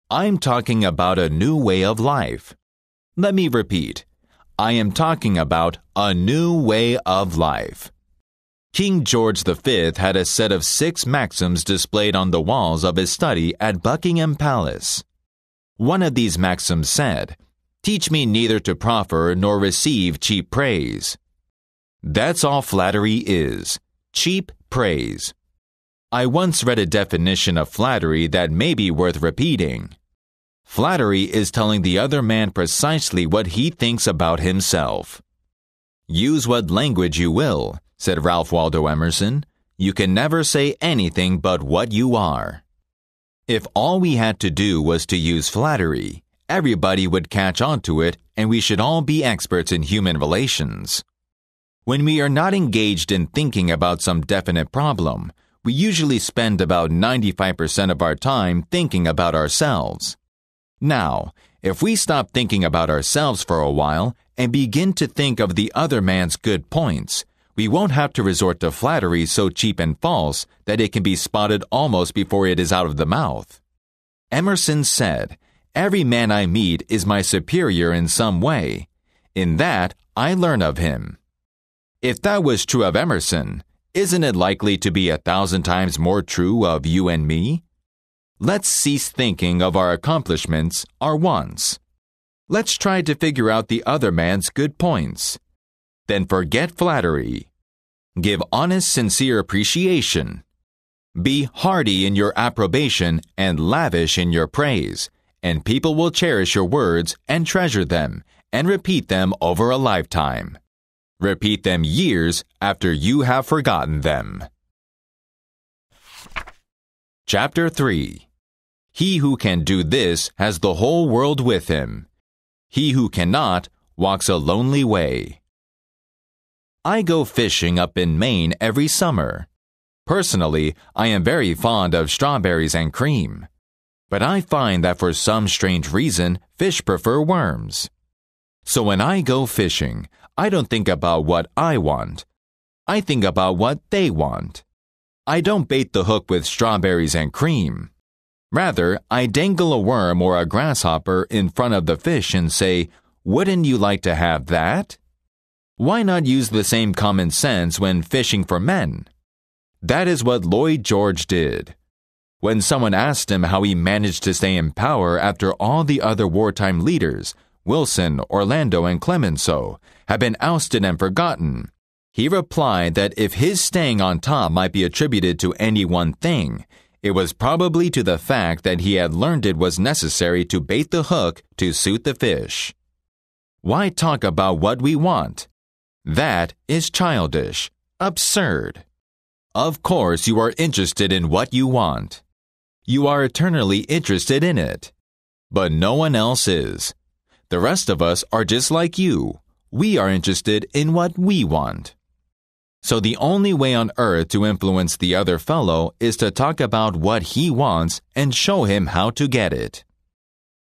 Speaker 1: I'm talking about a new way of life. Let me repeat. I am talking about a new way of life. King George V had a set of six maxims displayed on the walls of his study at Buckingham Palace. One of these maxims said, Teach me neither to proffer nor receive cheap praise. That's all flattery is cheap praise. I once read a definition of flattery that may be worth repeating. Flattery is telling the other man precisely what he thinks about himself. Use what language you will said Ralph Waldo Emerson, you can never say anything but what you are. If all we had to do was to use flattery, everybody would catch on to it and we should all be experts in human relations. When we are not engaged in thinking about some definite problem, we usually spend about 95% of our time thinking about ourselves. Now, if we stop thinking about ourselves for a while and begin to think of the other man's good points, we won't have to resort to flattery so cheap and false that it can be spotted almost before it is out of the mouth. Emerson said, Every man I meet is my superior in some way. In that, I learn of him. If that was true of Emerson, isn't it likely to be a thousand times more true of you and me? Let's cease thinking of our accomplishments, our wants. Let's try to figure out the other man's good points then forget flattery. Give honest, sincere appreciation. Be hearty in your approbation and lavish in your praise, and people will cherish your words and treasure them and repeat them over a lifetime. Repeat them years after you have forgotten them. Chapter 3 He who can do this has the whole world with him. He who cannot walks a lonely way. I go fishing up in Maine every summer. Personally, I am very fond of strawberries and cream. But I find that for some strange reason, fish prefer worms. So when I go fishing, I don't think about what I want. I think about what they want. I don't bait the hook with strawberries and cream. Rather, I dangle a worm or a grasshopper in front of the fish and say, Wouldn't you like to have that? Why not use the same common sense when fishing for men? That is what Lloyd George did. When someone asked him how he managed to stay in power after all the other wartime leaders, Wilson, Orlando, and Clemenceau, had been ousted and forgotten, he replied that if his staying on top might be attributed to any one thing, it was probably to the fact that he had learned it was necessary to bait the hook to suit the fish. Why talk about what we want? That is childish, absurd. Of course, you are interested in what you want. You are eternally interested in it. But no one else is. The rest of us are just like you. We are interested in what we want. So the only way on earth to influence the other fellow is to talk about what he wants and show him how to get it.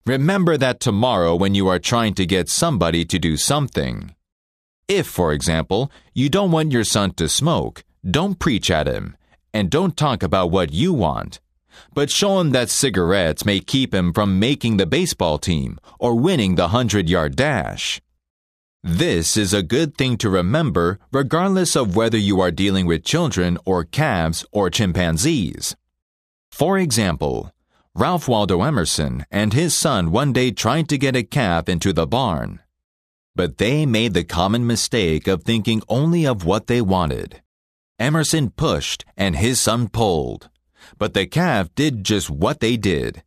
Speaker 1: Remember that tomorrow when you are trying to get somebody to do something. If, for example, you don't want your son to smoke, don't preach at him, and don't talk about what you want. But show him that cigarettes may keep him from making the baseball team or winning the 100 yard dash. This is a good thing to remember regardless of whether you are dealing with children or calves or chimpanzees. For example, Ralph Waldo Emerson and his son one day tried to get a calf into the barn. but they made the common mistake of thinking only of what they wanted. Emerson pushed and his son pulled, but the calf did just what they did.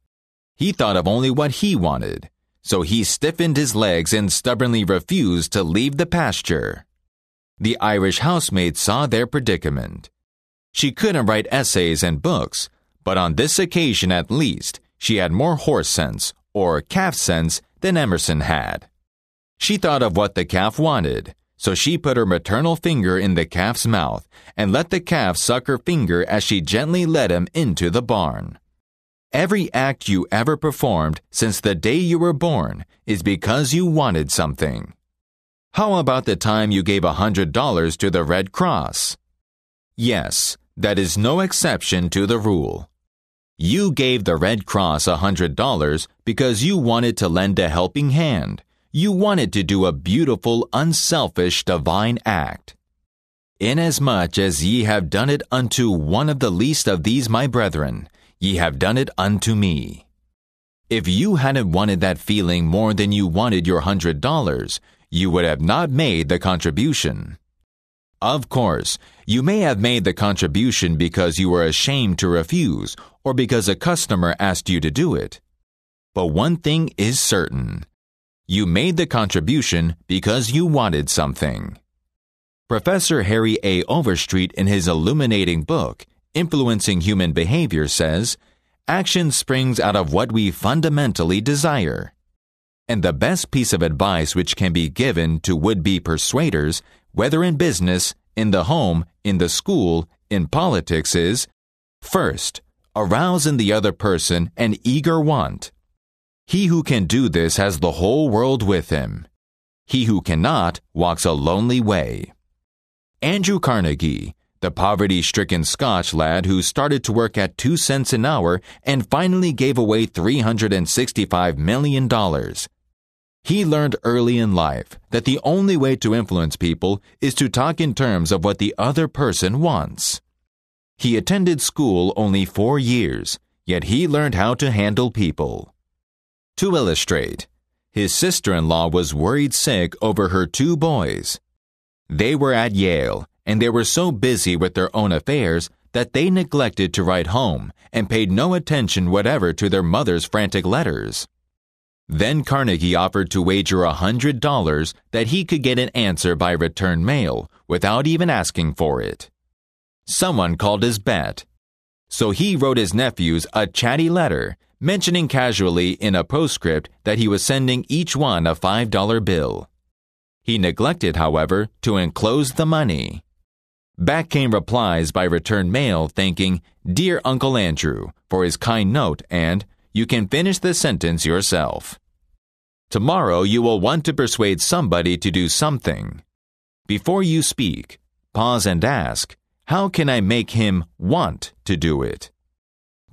Speaker 1: He thought of only what he wanted, so he stiffened his legs and stubbornly refused to leave the pasture. The Irish housemaid saw their predicament. She couldn't write essays and books, but on this occasion at least, she had more horse sense, or calf sense, than Emerson had. She thought of what the calf wanted, so she put her maternal finger in the calf's mouth and let the calf suck her finger as she gently led him into the barn. Every act you ever performed since the day you were born is because you wanted something. How about the time you gave a $100 to the Red Cross? Yes, that is no exception to the rule. You gave the Red Cross a $100 because you wanted to lend a helping hand. You wanted to do a beautiful, unselfish, divine act. Inasmuch as ye have done it unto one of the least of these my brethren, ye have done it unto me. If you hadn't wanted that feeling more than you wanted your hundred dollars, you would have not made the contribution. Of course, you may have made the contribution because you were ashamed to refuse or because a customer asked you to do it. But one thing is certain you made the contribution because you wanted something. Professor Harry A. Overstreet, in his illuminating book, Influencing Human Behavior, says action springs out of what we fundamentally desire. And the best piece of advice which can be given to would be persuaders, whether in business, in the home, in the school, in politics, is first, arouse in the other person an eager want. He who can do this has the whole world with him. He who cannot walks a lonely way. Andrew Carnegie, the poverty stricken Scotch lad who started to work at two cents an hour and finally gave away $365 million. He learned early in life that the only way to influence people is to talk in terms of what the other person wants. He attended school only four years, yet he learned how to handle people. To illustrate, his sister in law was worried sick over her two boys. They were at Yale, and they were so busy with their own affairs that they neglected to write home and paid no attention whatever to their mother's frantic letters. Then Carnegie offered to wager a hundred dollars that he could get an answer by return mail without even asking for it. Someone called his bet. So he wrote his nephews a chatty letter mentioning casually in a postscript that he was sending each one a $5 bill. He neglected, however, to enclose the money. Back came replies by return mail thanking Dear Uncle Andrew for his kind note and you can finish the sentence yourself. Tomorrow you will want to persuade somebody to do something. Before you speak, pause and ask, How can I make him want to do it?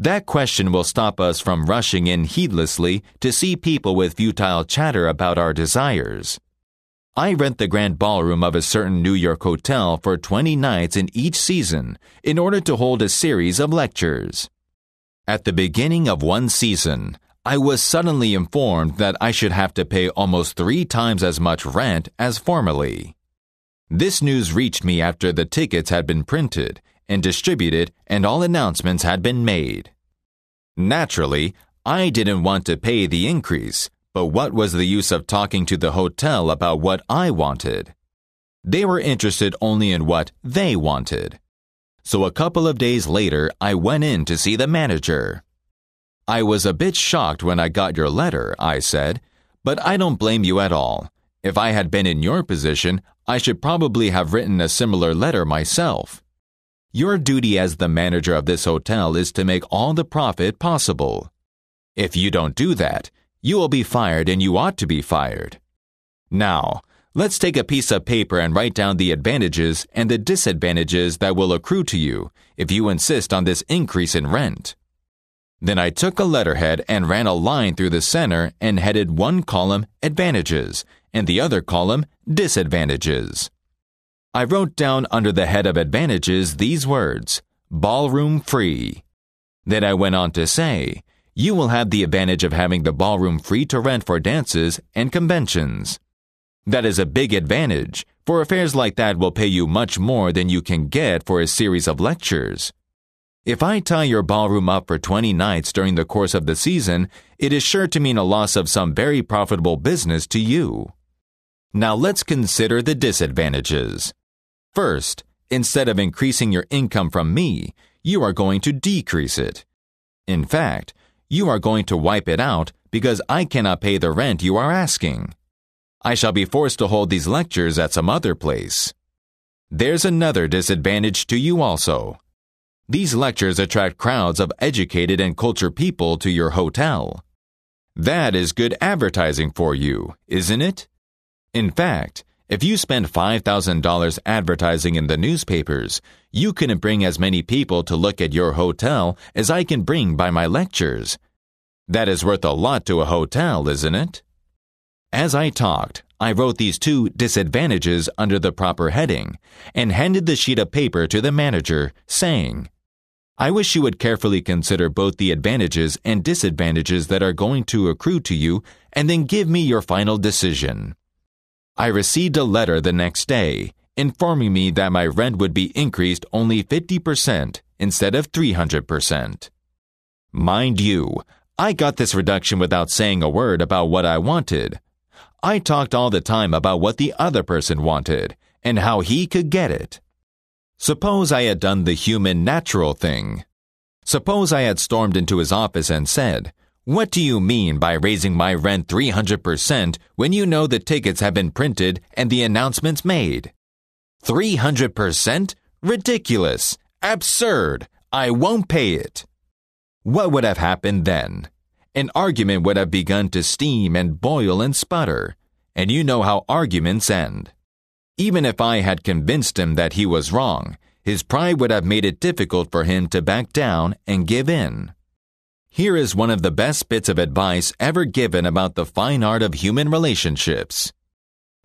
Speaker 1: That question will stop us from rushing in heedlessly to see people with futile chatter about our desires. I rent the grand ballroom of a certain New York hotel for 20 nights in each season in order to hold a series of lectures. At the beginning of one season, I was suddenly informed that I should have to pay almost three times as much rent as formerly. This news reached me after the tickets had been printed and distributed and all announcements had been made. Naturally, I didn't want to pay the increase, but what was the use of talking to the hotel about what I wanted? They were interested only in what they wanted. So a couple of days later, I went in to see the manager. I was a bit shocked when I got your letter, I said, but I don't blame you at all. If I had been in your position, I should probably have written a similar letter myself. Your duty as the manager of this hotel is to make all the profit possible. If you don't do that, you will be fired and you ought to be fired. Now, let's take a piece of paper and write down the advantages and the disadvantages that will accrue to you if you insist on this increase in rent. Then I took a letterhead and ran a line through the center and headed one column Advantages and the other column Disadvantages. I wrote down under the head of advantages these words ballroom free. Then I went on to say, you will have the advantage of having the ballroom free to rent for dances and conventions. That is a big advantage, for affairs like that will pay you much more than you can get for a series of lectures. If I tie your ballroom up for 20 nights during the course of the season, it is sure to mean a loss of some very profitable business to you. Now let's consider the disadvantages. First, instead of increasing your income from me, you are going to decrease it. In fact, you are going to wipe it out because I cannot pay the rent you are asking. I shall be forced to hold these lectures at some other place. There's another disadvantage to you also. These lectures attract crowds of educated and cultured people to your hotel. That is good advertising for you, isn't it? In fact, if you spend $5,000 advertising in the newspapers, you couldn't bring as many people to look at your hotel as I can bring by my lectures. That is worth a lot to a hotel, isn't it? As I talked, I wrote these two disadvantages under the proper heading and handed the sheet of paper to the manager, saying, I wish you would carefully consider both the advantages and disadvantages that are going to accrue to you and then give me your final decision. I received a letter the next day informing me that my rent would be increased only 50% instead of 300%. Mind you, I got this reduction without saying a word about what I wanted. I talked all the time about what the other person wanted and how he could get it. Suppose I had done the human natural thing. Suppose I had stormed into his office and said, what do you mean by raising my rent 300% when you know the tickets have been printed and the announcements made? 300%? Ridiculous! Absurd! I won't pay it! What would have happened then? An argument would have begun to steam and boil and sputter, and you know how arguments end. Even if I had convinced him that he was wrong, his pride would have made it difficult for him to back down and give in. Here is one of the best bits of advice ever given about the fine art of human relationships.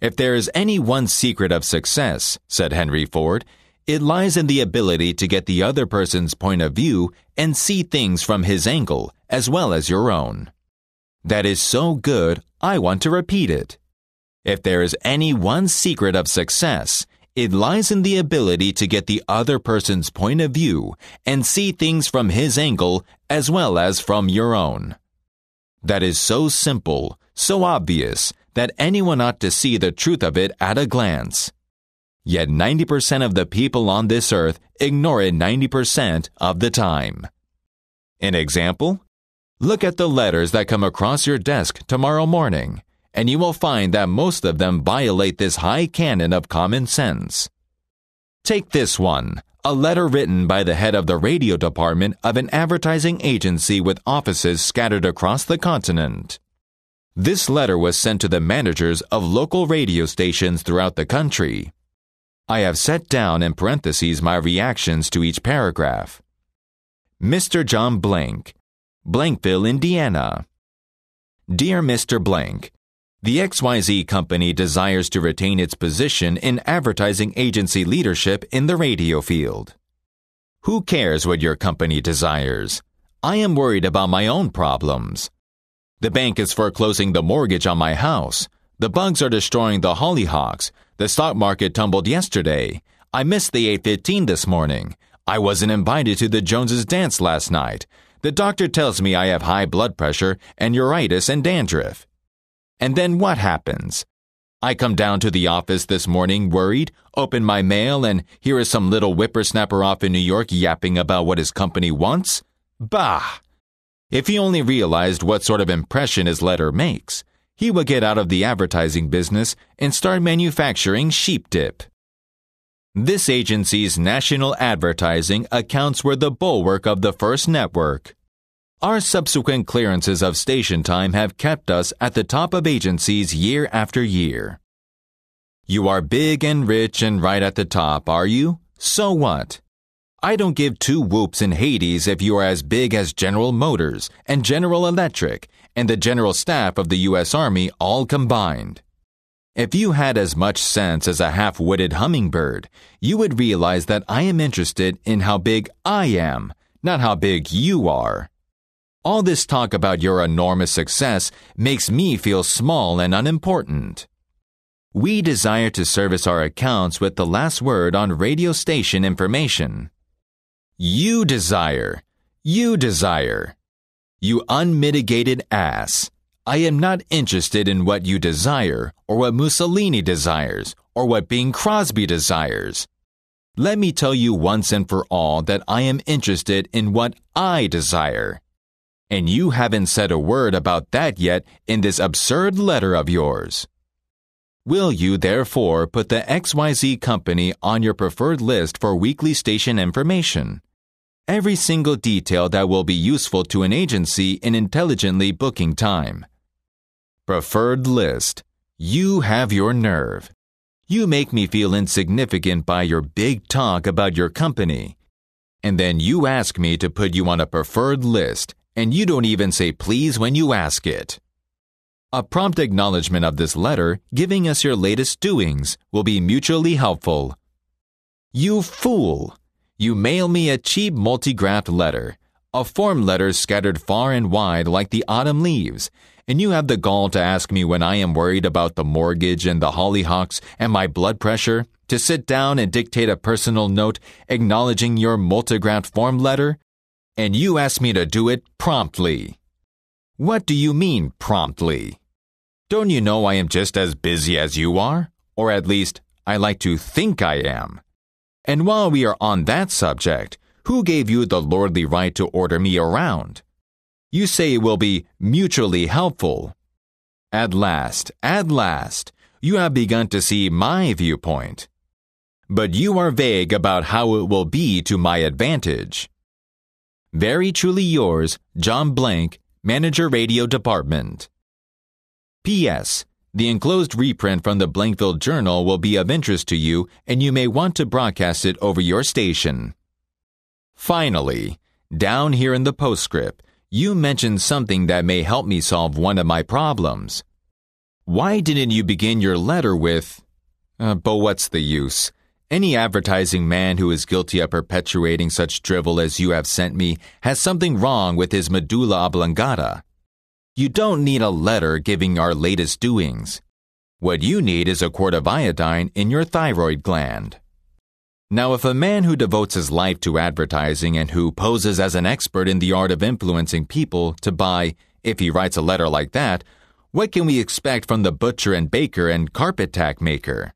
Speaker 1: If there is any one secret of success, said Henry Ford, it lies in the ability to get the other person's point of view and see things from his angle as well as your own. That is so good, I want to repeat it. If there is any one secret of success, it lies in the ability to get the other person's point of view and see things from his angle as well as from your own. That is so simple, so obvious, that anyone ought to see the truth of it at a glance. Yet 90% of the people on this earth ignore it 90% of the time. An example? Look at the letters that come across your desk tomorrow morning and you will find that most of them violate this high canon of common sense. Take this one a letter written by the head of the radio department of an advertising agency with offices scattered across the continent. This letter was sent to the managers of local radio stations throughout the country. I have set down in parentheses my reactions to each paragraph. Mr. John Blank, Blankville, Indiana. Dear Mr. Blank, the XYZ company desires to retain its position in advertising agency leadership in the radio field. Who cares what your company desires? I am worried about my own problems. The bank is foreclosing the mortgage on my house. The bugs are destroying the hollyhocks. The stock market tumbled yesterday. I missed the 815 this morning. I wasn't invited to the Joneses dance last night. The doctor tells me I have high blood pressure and neuritis and dandruff. And then what happens? I come down to the office this morning worried, open my mail, and here is some little whippersnapper off in New York yapping about what his company wants? Bah! If he only realized what sort of impression his letter makes, he would get out of the advertising business and start manufacturing sheep dip. This agency's national advertising accounts were the bulwark of the first network. Our subsequent clearances of station time have kept us at the top of agencies year after year. You are big and rich and right at the top, are you? So what? I don't give two whoops in Hades if you are as big as General Motors and General Electric and the General Staff of the U.S. Army all combined. If you had as much sense as a half witted hummingbird, you would realize that I am interested in how big I am, not how big you are. All this talk about your enormous success makes me feel small and unimportant. We desire to service our accounts with the last word on radio station information. You desire. You desire. You unmitigated ass. I am not interested in what you desire, or what Mussolini desires, or what Bing Crosby desires. Let me tell you once and for all that I am interested in what I desire. And you haven't said a word about that yet in this absurd letter of yours. Will you therefore put the XYZ company on your preferred list for weekly station information? Every single detail that will be useful to an agency in intelligently booking time. Preferred list. You have your nerve. You make me feel insignificant by your big talk about your company. And then you ask me to put you on a preferred list, and you don't even say please when you ask it. A prompt acknowledgement of this letter, giving us your latest doings, will be mutually helpful. You fool! You mail me a cheap multigraphed letter, a form letter scattered far and wide like the autumn leaves, and you have the gall to ask me when I am worried about the mortgage and the hollyhocks and my blood pressure to sit down and dictate a personal note acknowledging your multigraphed form letter? And you ask me to do it promptly. What do you mean promptly? Don't you know I am just as busy as you are? Or at least, I like to think I am. And while we are on that subject, who gave you the lordly right to order me around? You say it will be mutually helpful. At last, at last, you have begun to see my viewpoint. But you are vague about how it will be to my advantage. Very truly yours, John Blank, Manager Radio Department. P.S. The enclosed reprint from the Blankville Journal will be of interest to you, and you may want to broadcast it over your station. Finally, down here in the postscript, you mentioned something that may help me solve one of my problems. Why didn't you begin your letter with, uh, but what's the use? Any advertising man who is guilty of perpetuating such drivel as you have sent me has something wrong with his medulla oblongata. You don't need a letter giving our latest doings. What you need is a quart of iodine in your thyroid gland. Now, if a man who devotes his life to advertising and who poses as an expert in the art of influencing people to buy, if he writes a letter like that, what can we expect from the butcher and baker and carpet tack maker?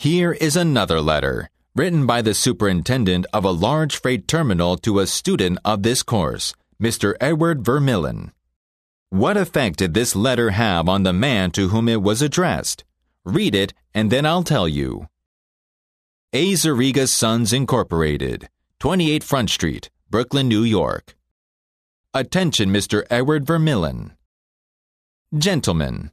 Speaker 1: Here is another letter, written by the superintendent of a large freight terminal to a student of this course, Mr. Edward Vermylen. What effect did this letter have on the man to whom it was addressed? Read it, and then I'll tell you. A. Sons Incorporated, 28 Front Street, Brooklyn, New York. Attention, Mr. Edward Vermylen. Gentlemen,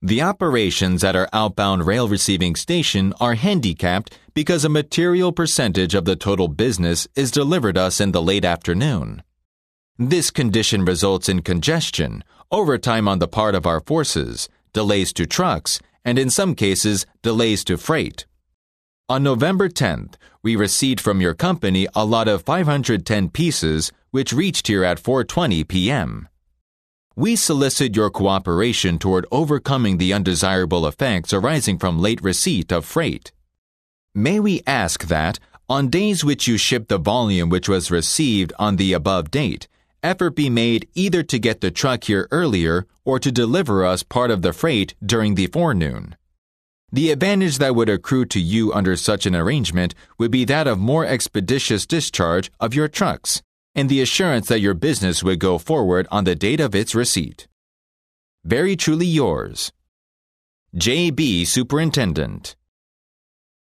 Speaker 1: the operations at our outbound rail receiving station are handicapped because a material percentage of the total business is delivered us in the late afternoon. This condition results in congestion, overtime on the part of our forces, delays to trucks, and in some cases, delays to freight. On November 10th, we received from your company a lot of 510 pieces which reached here at 4:20 p.m. We solicit your cooperation toward overcoming the undesirable effects arising from late receipt of freight. May we ask that, on days which you ship the volume which was received on the above date, effort be made either to get the truck here earlier or to deliver us part of the freight during the forenoon. The advantage that would accrue to you under such an arrangement would be that of more expeditious discharge of your trucks and the assurance that your business would go forward on the date of its receipt. Very truly yours. J.B. Superintendent.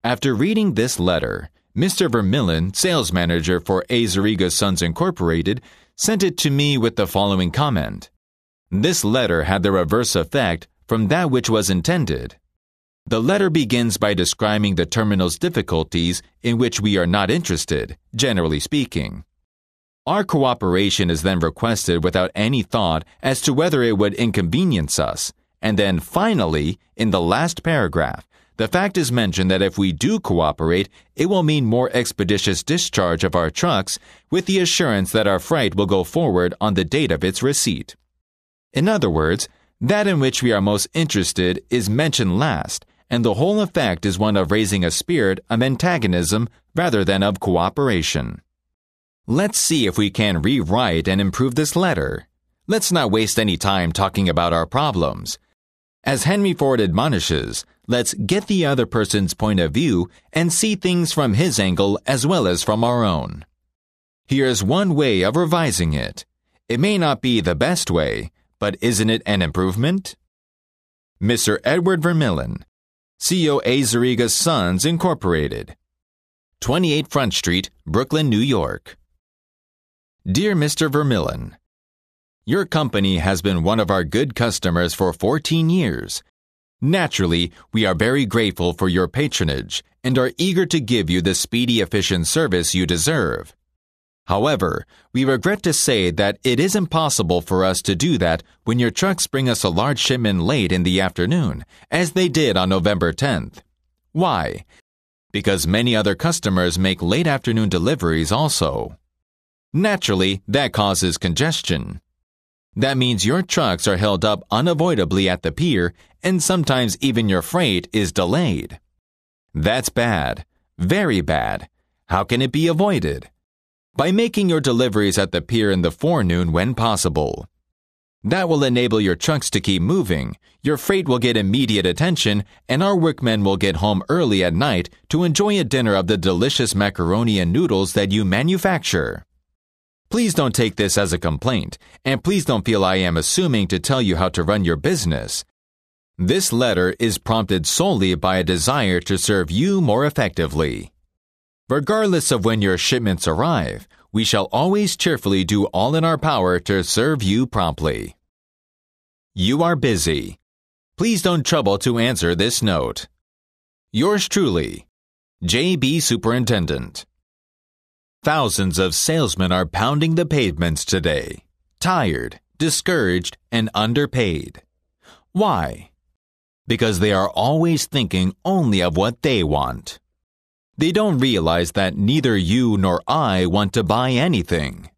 Speaker 1: After reading this letter, Mr. Vermylen, sales manager for A. Zerega Sons Incorporated, sent it to me with the following comment. This letter had the reverse effect from that which was intended. The letter begins by describing the terminal's difficulties in which we are not interested, generally speaking. Our cooperation is then requested without any thought as to whether it would inconvenience us, and then finally, in the last paragraph, the fact is mentioned that if we do cooperate, it will mean more expeditious discharge of our trucks with the assurance that our freight will go forward on the date of its receipt. In other words, that in which we are most interested is mentioned last, and the whole effect is one of raising a spirit of antagonism rather than of cooperation. Let's see if we can rewrite and improve this letter. Let's not waste any time talking about our problems. As Henry Ford admonishes, let's get the other person's point of view and see things from his angle as well as from our own. Here's one way of revising it. It may not be the best way, but isn't it an improvement? Mr. Edward Vermylen, CEO A. Sons Incorporated, 28 Front Street, Brooklyn, New York. Dear Mr. Vermylen, Your company has been one of our good customers for 14 years. Naturally, we are very grateful for your patronage and are eager to give you the speedy, efficient service you deserve. However, we regret to say that it is impossible for us to do that when your trucks bring us a large shipment late in the afternoon, as they did on November 10th. Why? Because many other customers make late afternoon deliveries also. Naturally, that causes congestion. That means your trucks are held up unavoidably at the pier, and sometimes even your freight is delayed. That's bad. Very bad. How can it be avoided? by making your deliveries at the pier in the forenoon when possible. That will enable your trucks to keep moving, your freight will get immediate attention, and our workmen will get home early at night to enjoy a dinner of the delicious macaroni and noodles that you manufacture. Please don't take this as a complaint, and please don't feel I am assuming to tell you how to run your business. This letter is prompted solely by a desire to serve you more effectively. Regardless of when your shipments arrive, we shall always cheerfully do all in our power to serve you promptly. You are busy. Please don't trouble to answer this note. Yours truly, J.B. Superintendent. Thousands of salesmen are pounding the pavements today, tired, discouraged, and underpaid. Why? Because they are always thinking only of what they want. They don't realize that neither you nor I want to buy anything.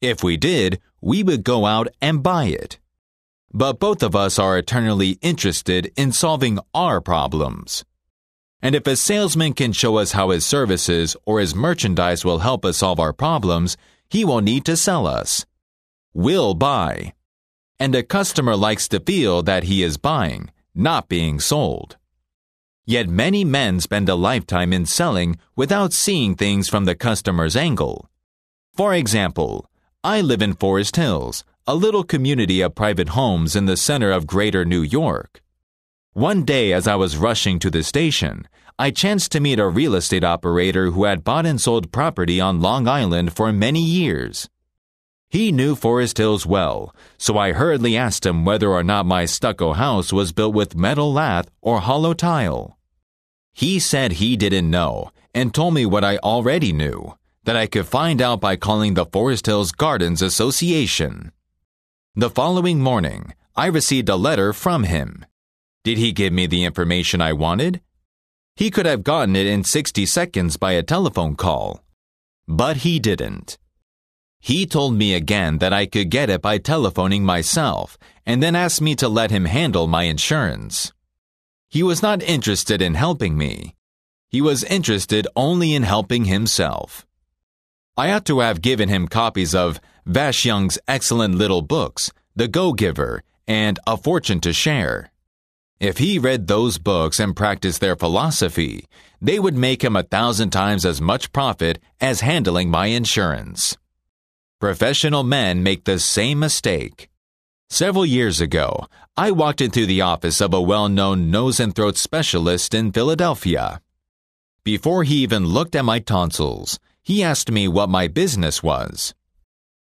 Speaker 1: If we did, we would go out and buy it. But both of us are eternally interested in solving our problems. And if a salesman can show us how his services or his merchandise will help us solve our problems, he will need to sell us. We'll buy. And a customer likes to feel that he is buying, not being sold. Yet many men spend a lifetime in selling without seeing things from the customer's angle. For example, I live in Forest Hills, a little community of private homes in the center of greater New York. One day, as I was rushing to the station, I chanced to meet a real estate operator who had bought and sold property on Long Island for many years. He knew Forest Hills well, so I hurriedly asked him whether or not my stucco house was built with metal lath or hollow tile. He said he didn't know and told me what I already knew that I could find out by calling the Forest Hills Gardens Association. The following morning, I received a letter from him. Did he give me the information I wanted? He could have gotten it in 60 seconds by a telephone call. But he didn't. He told me again that I could get it by telephoning myself and then asked me to let him handle my insurance. He was not interested in helping me. He was interested only in helping himself. I ought to have given him copies of Vash Young's excellent little books, The Go Giver and A Fortune to Share. If he read those books and practiced their philosophy, they would make him a thousand times as much profit as handling my insurance. Professional men make the same mistake. Several years ago, I walked into the office of a well known nose and throat specialist in Philadelphia. Before he even looked at my tonsils, he asked me what my business was.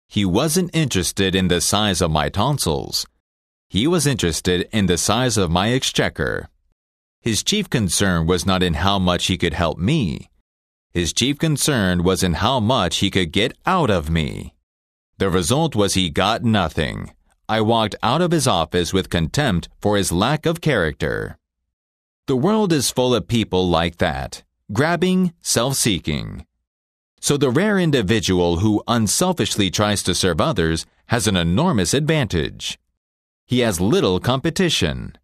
Speaker 1: He wasn't interested in the size of my tonsils. He was interested in the size of my exchequer. His chief concern was not in how much he could help me. His chief concern was in how much he could get out of me. The result was he got nothing. I walked out of his office with contempt for his lack of character. The world is full of people like that, grabbing, self seeking. So the rare individual who unselfishly tries to serve others has an enormous advantage. He has little competition.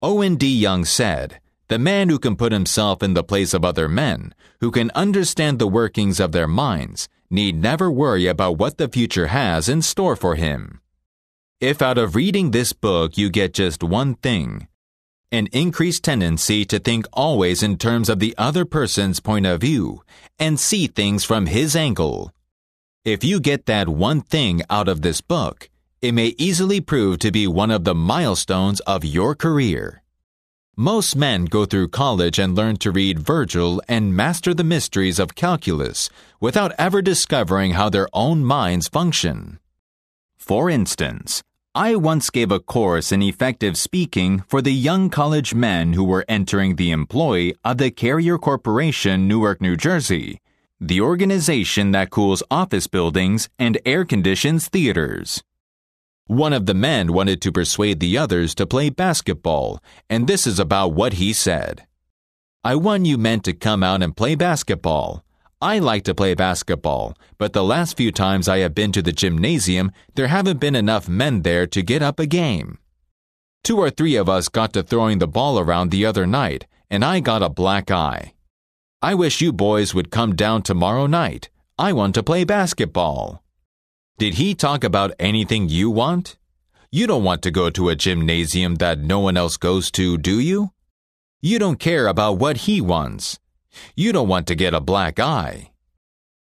Speaker 1: Owen D. Young said, The man who can put himself in the place of other men, who can understand the workings of their minds, need never worry about what the future has in store for him. If out of reading this book you get just one thing, an increased tendency to think always in terms of the other person's point of view and see things from his angle. If you get that one thing out of this book, it may easily prove to be one of the milestones of your career. Most men go through college and learn to read Virgil and master the mysteries of calculus without ever discovering how their own minds function. For instance, I once gave a course in effective speaking for the young college men who were entering the employ of the Carrier Corporation, Newark, New Jersey, the organization that cools office buildings and air conditions theaters. One of the men wanted to persuade the others to play basketball, and this is about what he said. I want you men to come out and play basketball. I like to play basketball, but the last few times I have been to the gymnasium, there haven't been enough men there to get up a game. Two or three of us got to throwing the ball around the other night, and I got a black eye. I wish you boys would come down tomorrow night. I want to play basketball. Did he talk about anything you want? You don't want to go to a gymnasium that no one else goes to, do you? You don't care about what he wants. You don't want to get a black eye.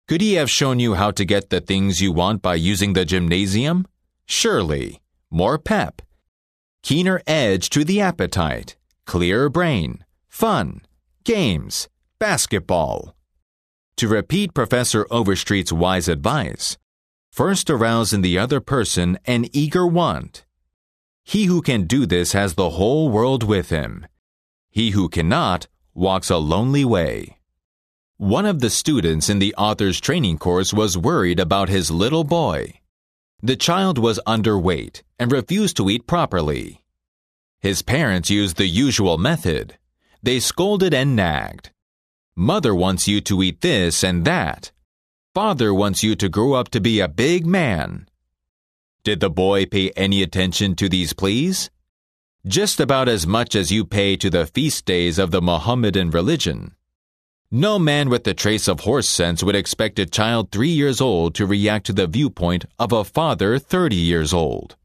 Speaker 1: Could he have shown you how to get the things you want by using the gymnasium? Surely. More pep. Keener edge to the appetite. Clearer brain. Fun. Games. Basketball. To repeat Professor Overstreet's wise advice, First, arouse in the other person an eager want. He who can do this has the whole world with him. He who cannot walks a lonely way. One of the students in the author's training course was worried about his little boy. The child was underweight and refused to eat properly. His parents used the usual method. They scolded and nagged. Mother wants you to eat this and that. Father wants you to grow up to be a big man. Did the boy pay any attention to these pleas? Just about as much as you pay to the feast days of the Mohammedan religion. No man with a trace of horse sense would expect a child three years old to react to the viewpoint of a father 30 years old.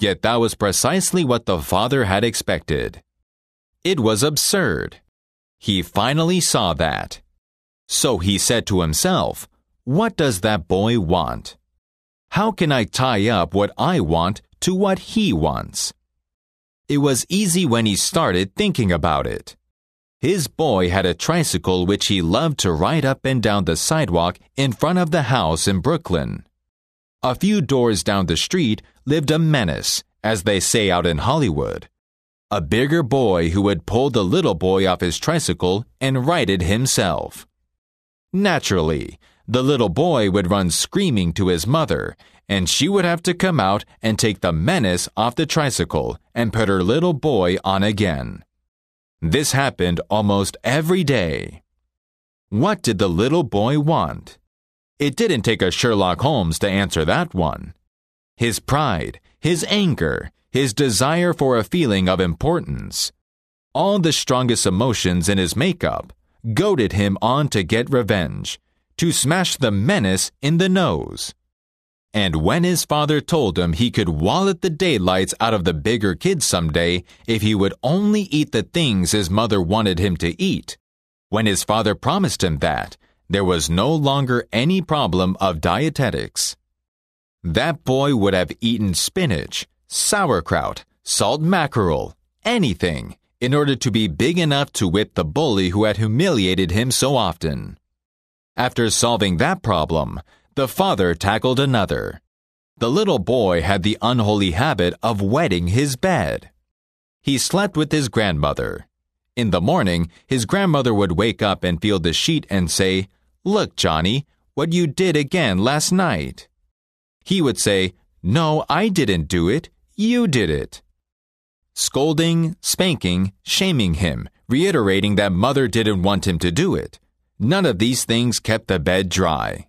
Speaker 1: Yet that was precisely what the father had expected. It was absurd. He finally saw that. So he said to himself, what does that boy want? How can I tie up what I want to what he wants? It was easy when he started thinking about it. His boy had a tricycle which he loved to ride up and down the sidewalk in front of the house in Brooklyn. A few doors down the street lived a menace, as they say out in Hollywood. A bigger boy who would pull the little boy off his tricycle and ride it himself. Naturally, the little boy would run screaming to his mother, and she would have to come out and take the menace off the tricycle and put her little boy on again. This happened almost every day. What did the little boy want? It didn't take a Sherlock Holmes to answer that one. His pride, his anger, his desire for a feeling of importance, all the strongest emotions in his makeup, goaded him on to get revenge to smash the menace in the nose. And when his father told him he could wallet the daylights out of the bigger kids someday if he would only eat the things his mother wanted him to eat, when his father promised him that, there was no longer any problem of dietetics. That boy would have eaten spinach, sauerkraut, salt mackerel, anything, in order to be big enough to whip the bully who had humiliated him so often. After solving that problem, the father tackled another. The little boy had the unholy habit of wetting his bed. He slept with his grandmother. In the morning, his grandmother would wake up and feel the sheet and say, Look, Johnny, what you did again last night. He would say, No, I didn't do it. You did it. Scolding, spanking, shaming him, reiterating that mother didn't want him to do it. None of these things kept the bed dry.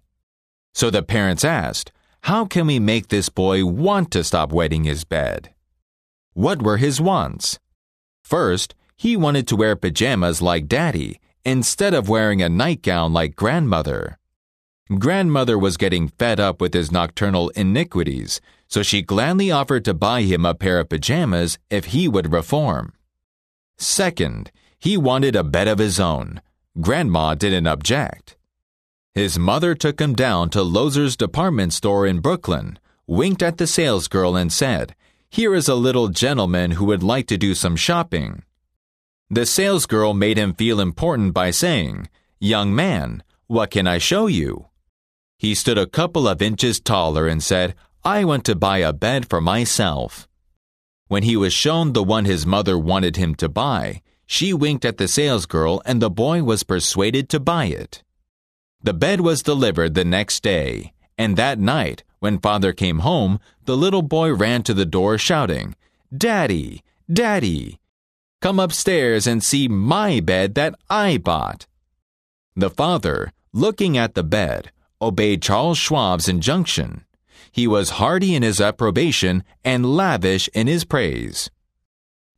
Speaker 1: So the parents asked, How can we make this boy want to stop wetting his bed? What were his wants? First, He wanted to wear pajamas like daddy instead of wearing a nightgown like grandmother. Grandmother was getting fed up with his nocturnal iniquities, so she gladly offered to buy him a pair of pajamas if he would reform. Second, he wanted a bed of his own. Grandma didn't object. His mother took him down to Loeser's department store in Brooklyn, winked at the salesgirl, and said, Here is a little gentleman who would like to do some shopping. The salesgirl made him feel important by saying, Young man, what can I show you? He stood a couple of inches taller and said, I want to buy a bed for myself. When he was shown the one his mother wanted him to buy, she winked at the salesgirl and the boy was persuaded to buy it. The bed was delivered the next day, and that night, when father came home, the little boy ran to the door shouting, Daddy! Daddy! Come upstairs and see my bed that I bought. The father, looking at the bed, obeyed Charles Schwab's injunction. He was hearty in his approbation and lavish in his praise.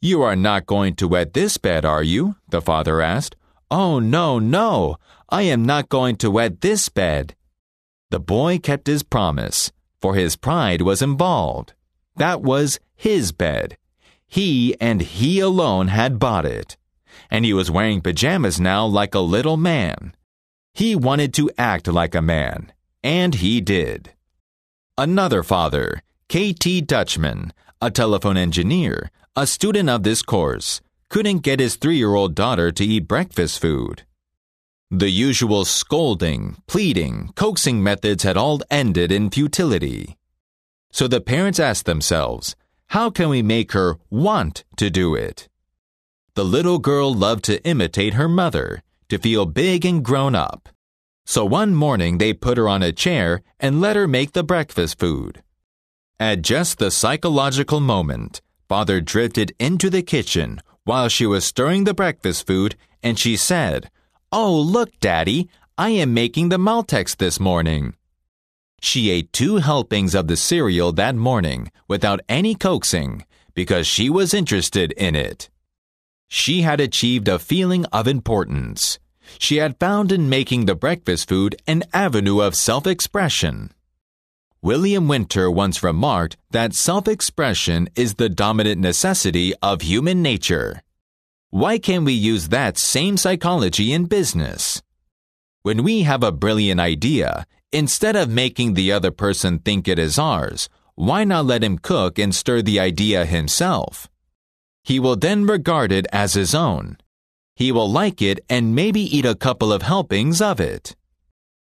Speaker 1: You are not going to wet this bed, are you? the father asked. Oh, no, no, I am not going to wet this bed. The boy kept his promise, for his pride was involved. That was his bed. He and he alone had bought it. And he was wearing pajamas now like a little man. He wanted to act like a man, and he did. Another father, K.T. Dutschmann, a telephone engineer, a student of this course, couldn't get his three year old daughter to eat breakfast food. The usual scolding, pleading, coaxing methods had all ended in futility. So the parents asked themselves, how can we make her want to do it? The little girl loved to imitate her mother, to feel big and grown up. So one morning they put her on a chair and let her make the breakfast food. At just the psychological moment, father drifted into the kitchen while she was stirring the breakfast food and she said, Oh, look, Daddy, I am making the Maltex this morning. She ate two helpings of the cereal that morning without any coaxing because she was interested in it. She had achieved a feeling of importance. She had found in making the breakfast food an avenue of self expression. William Winter once remarked that self expression is the dominant necessity of human nature. Why can't we use that same psychology in business? When we have a brilliant idea, Instead of making the other person think it is ours, why not let him cook and stir the idea himself? He will then regard it as his own. He will like it and maybe eat a couple of helpings of it.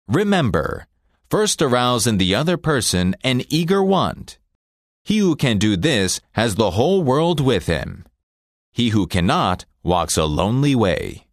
Speaker 1: Remember, first arouse in the other person an eager want. He who can do this has the whole world with him. He who cannot walks a lonely way.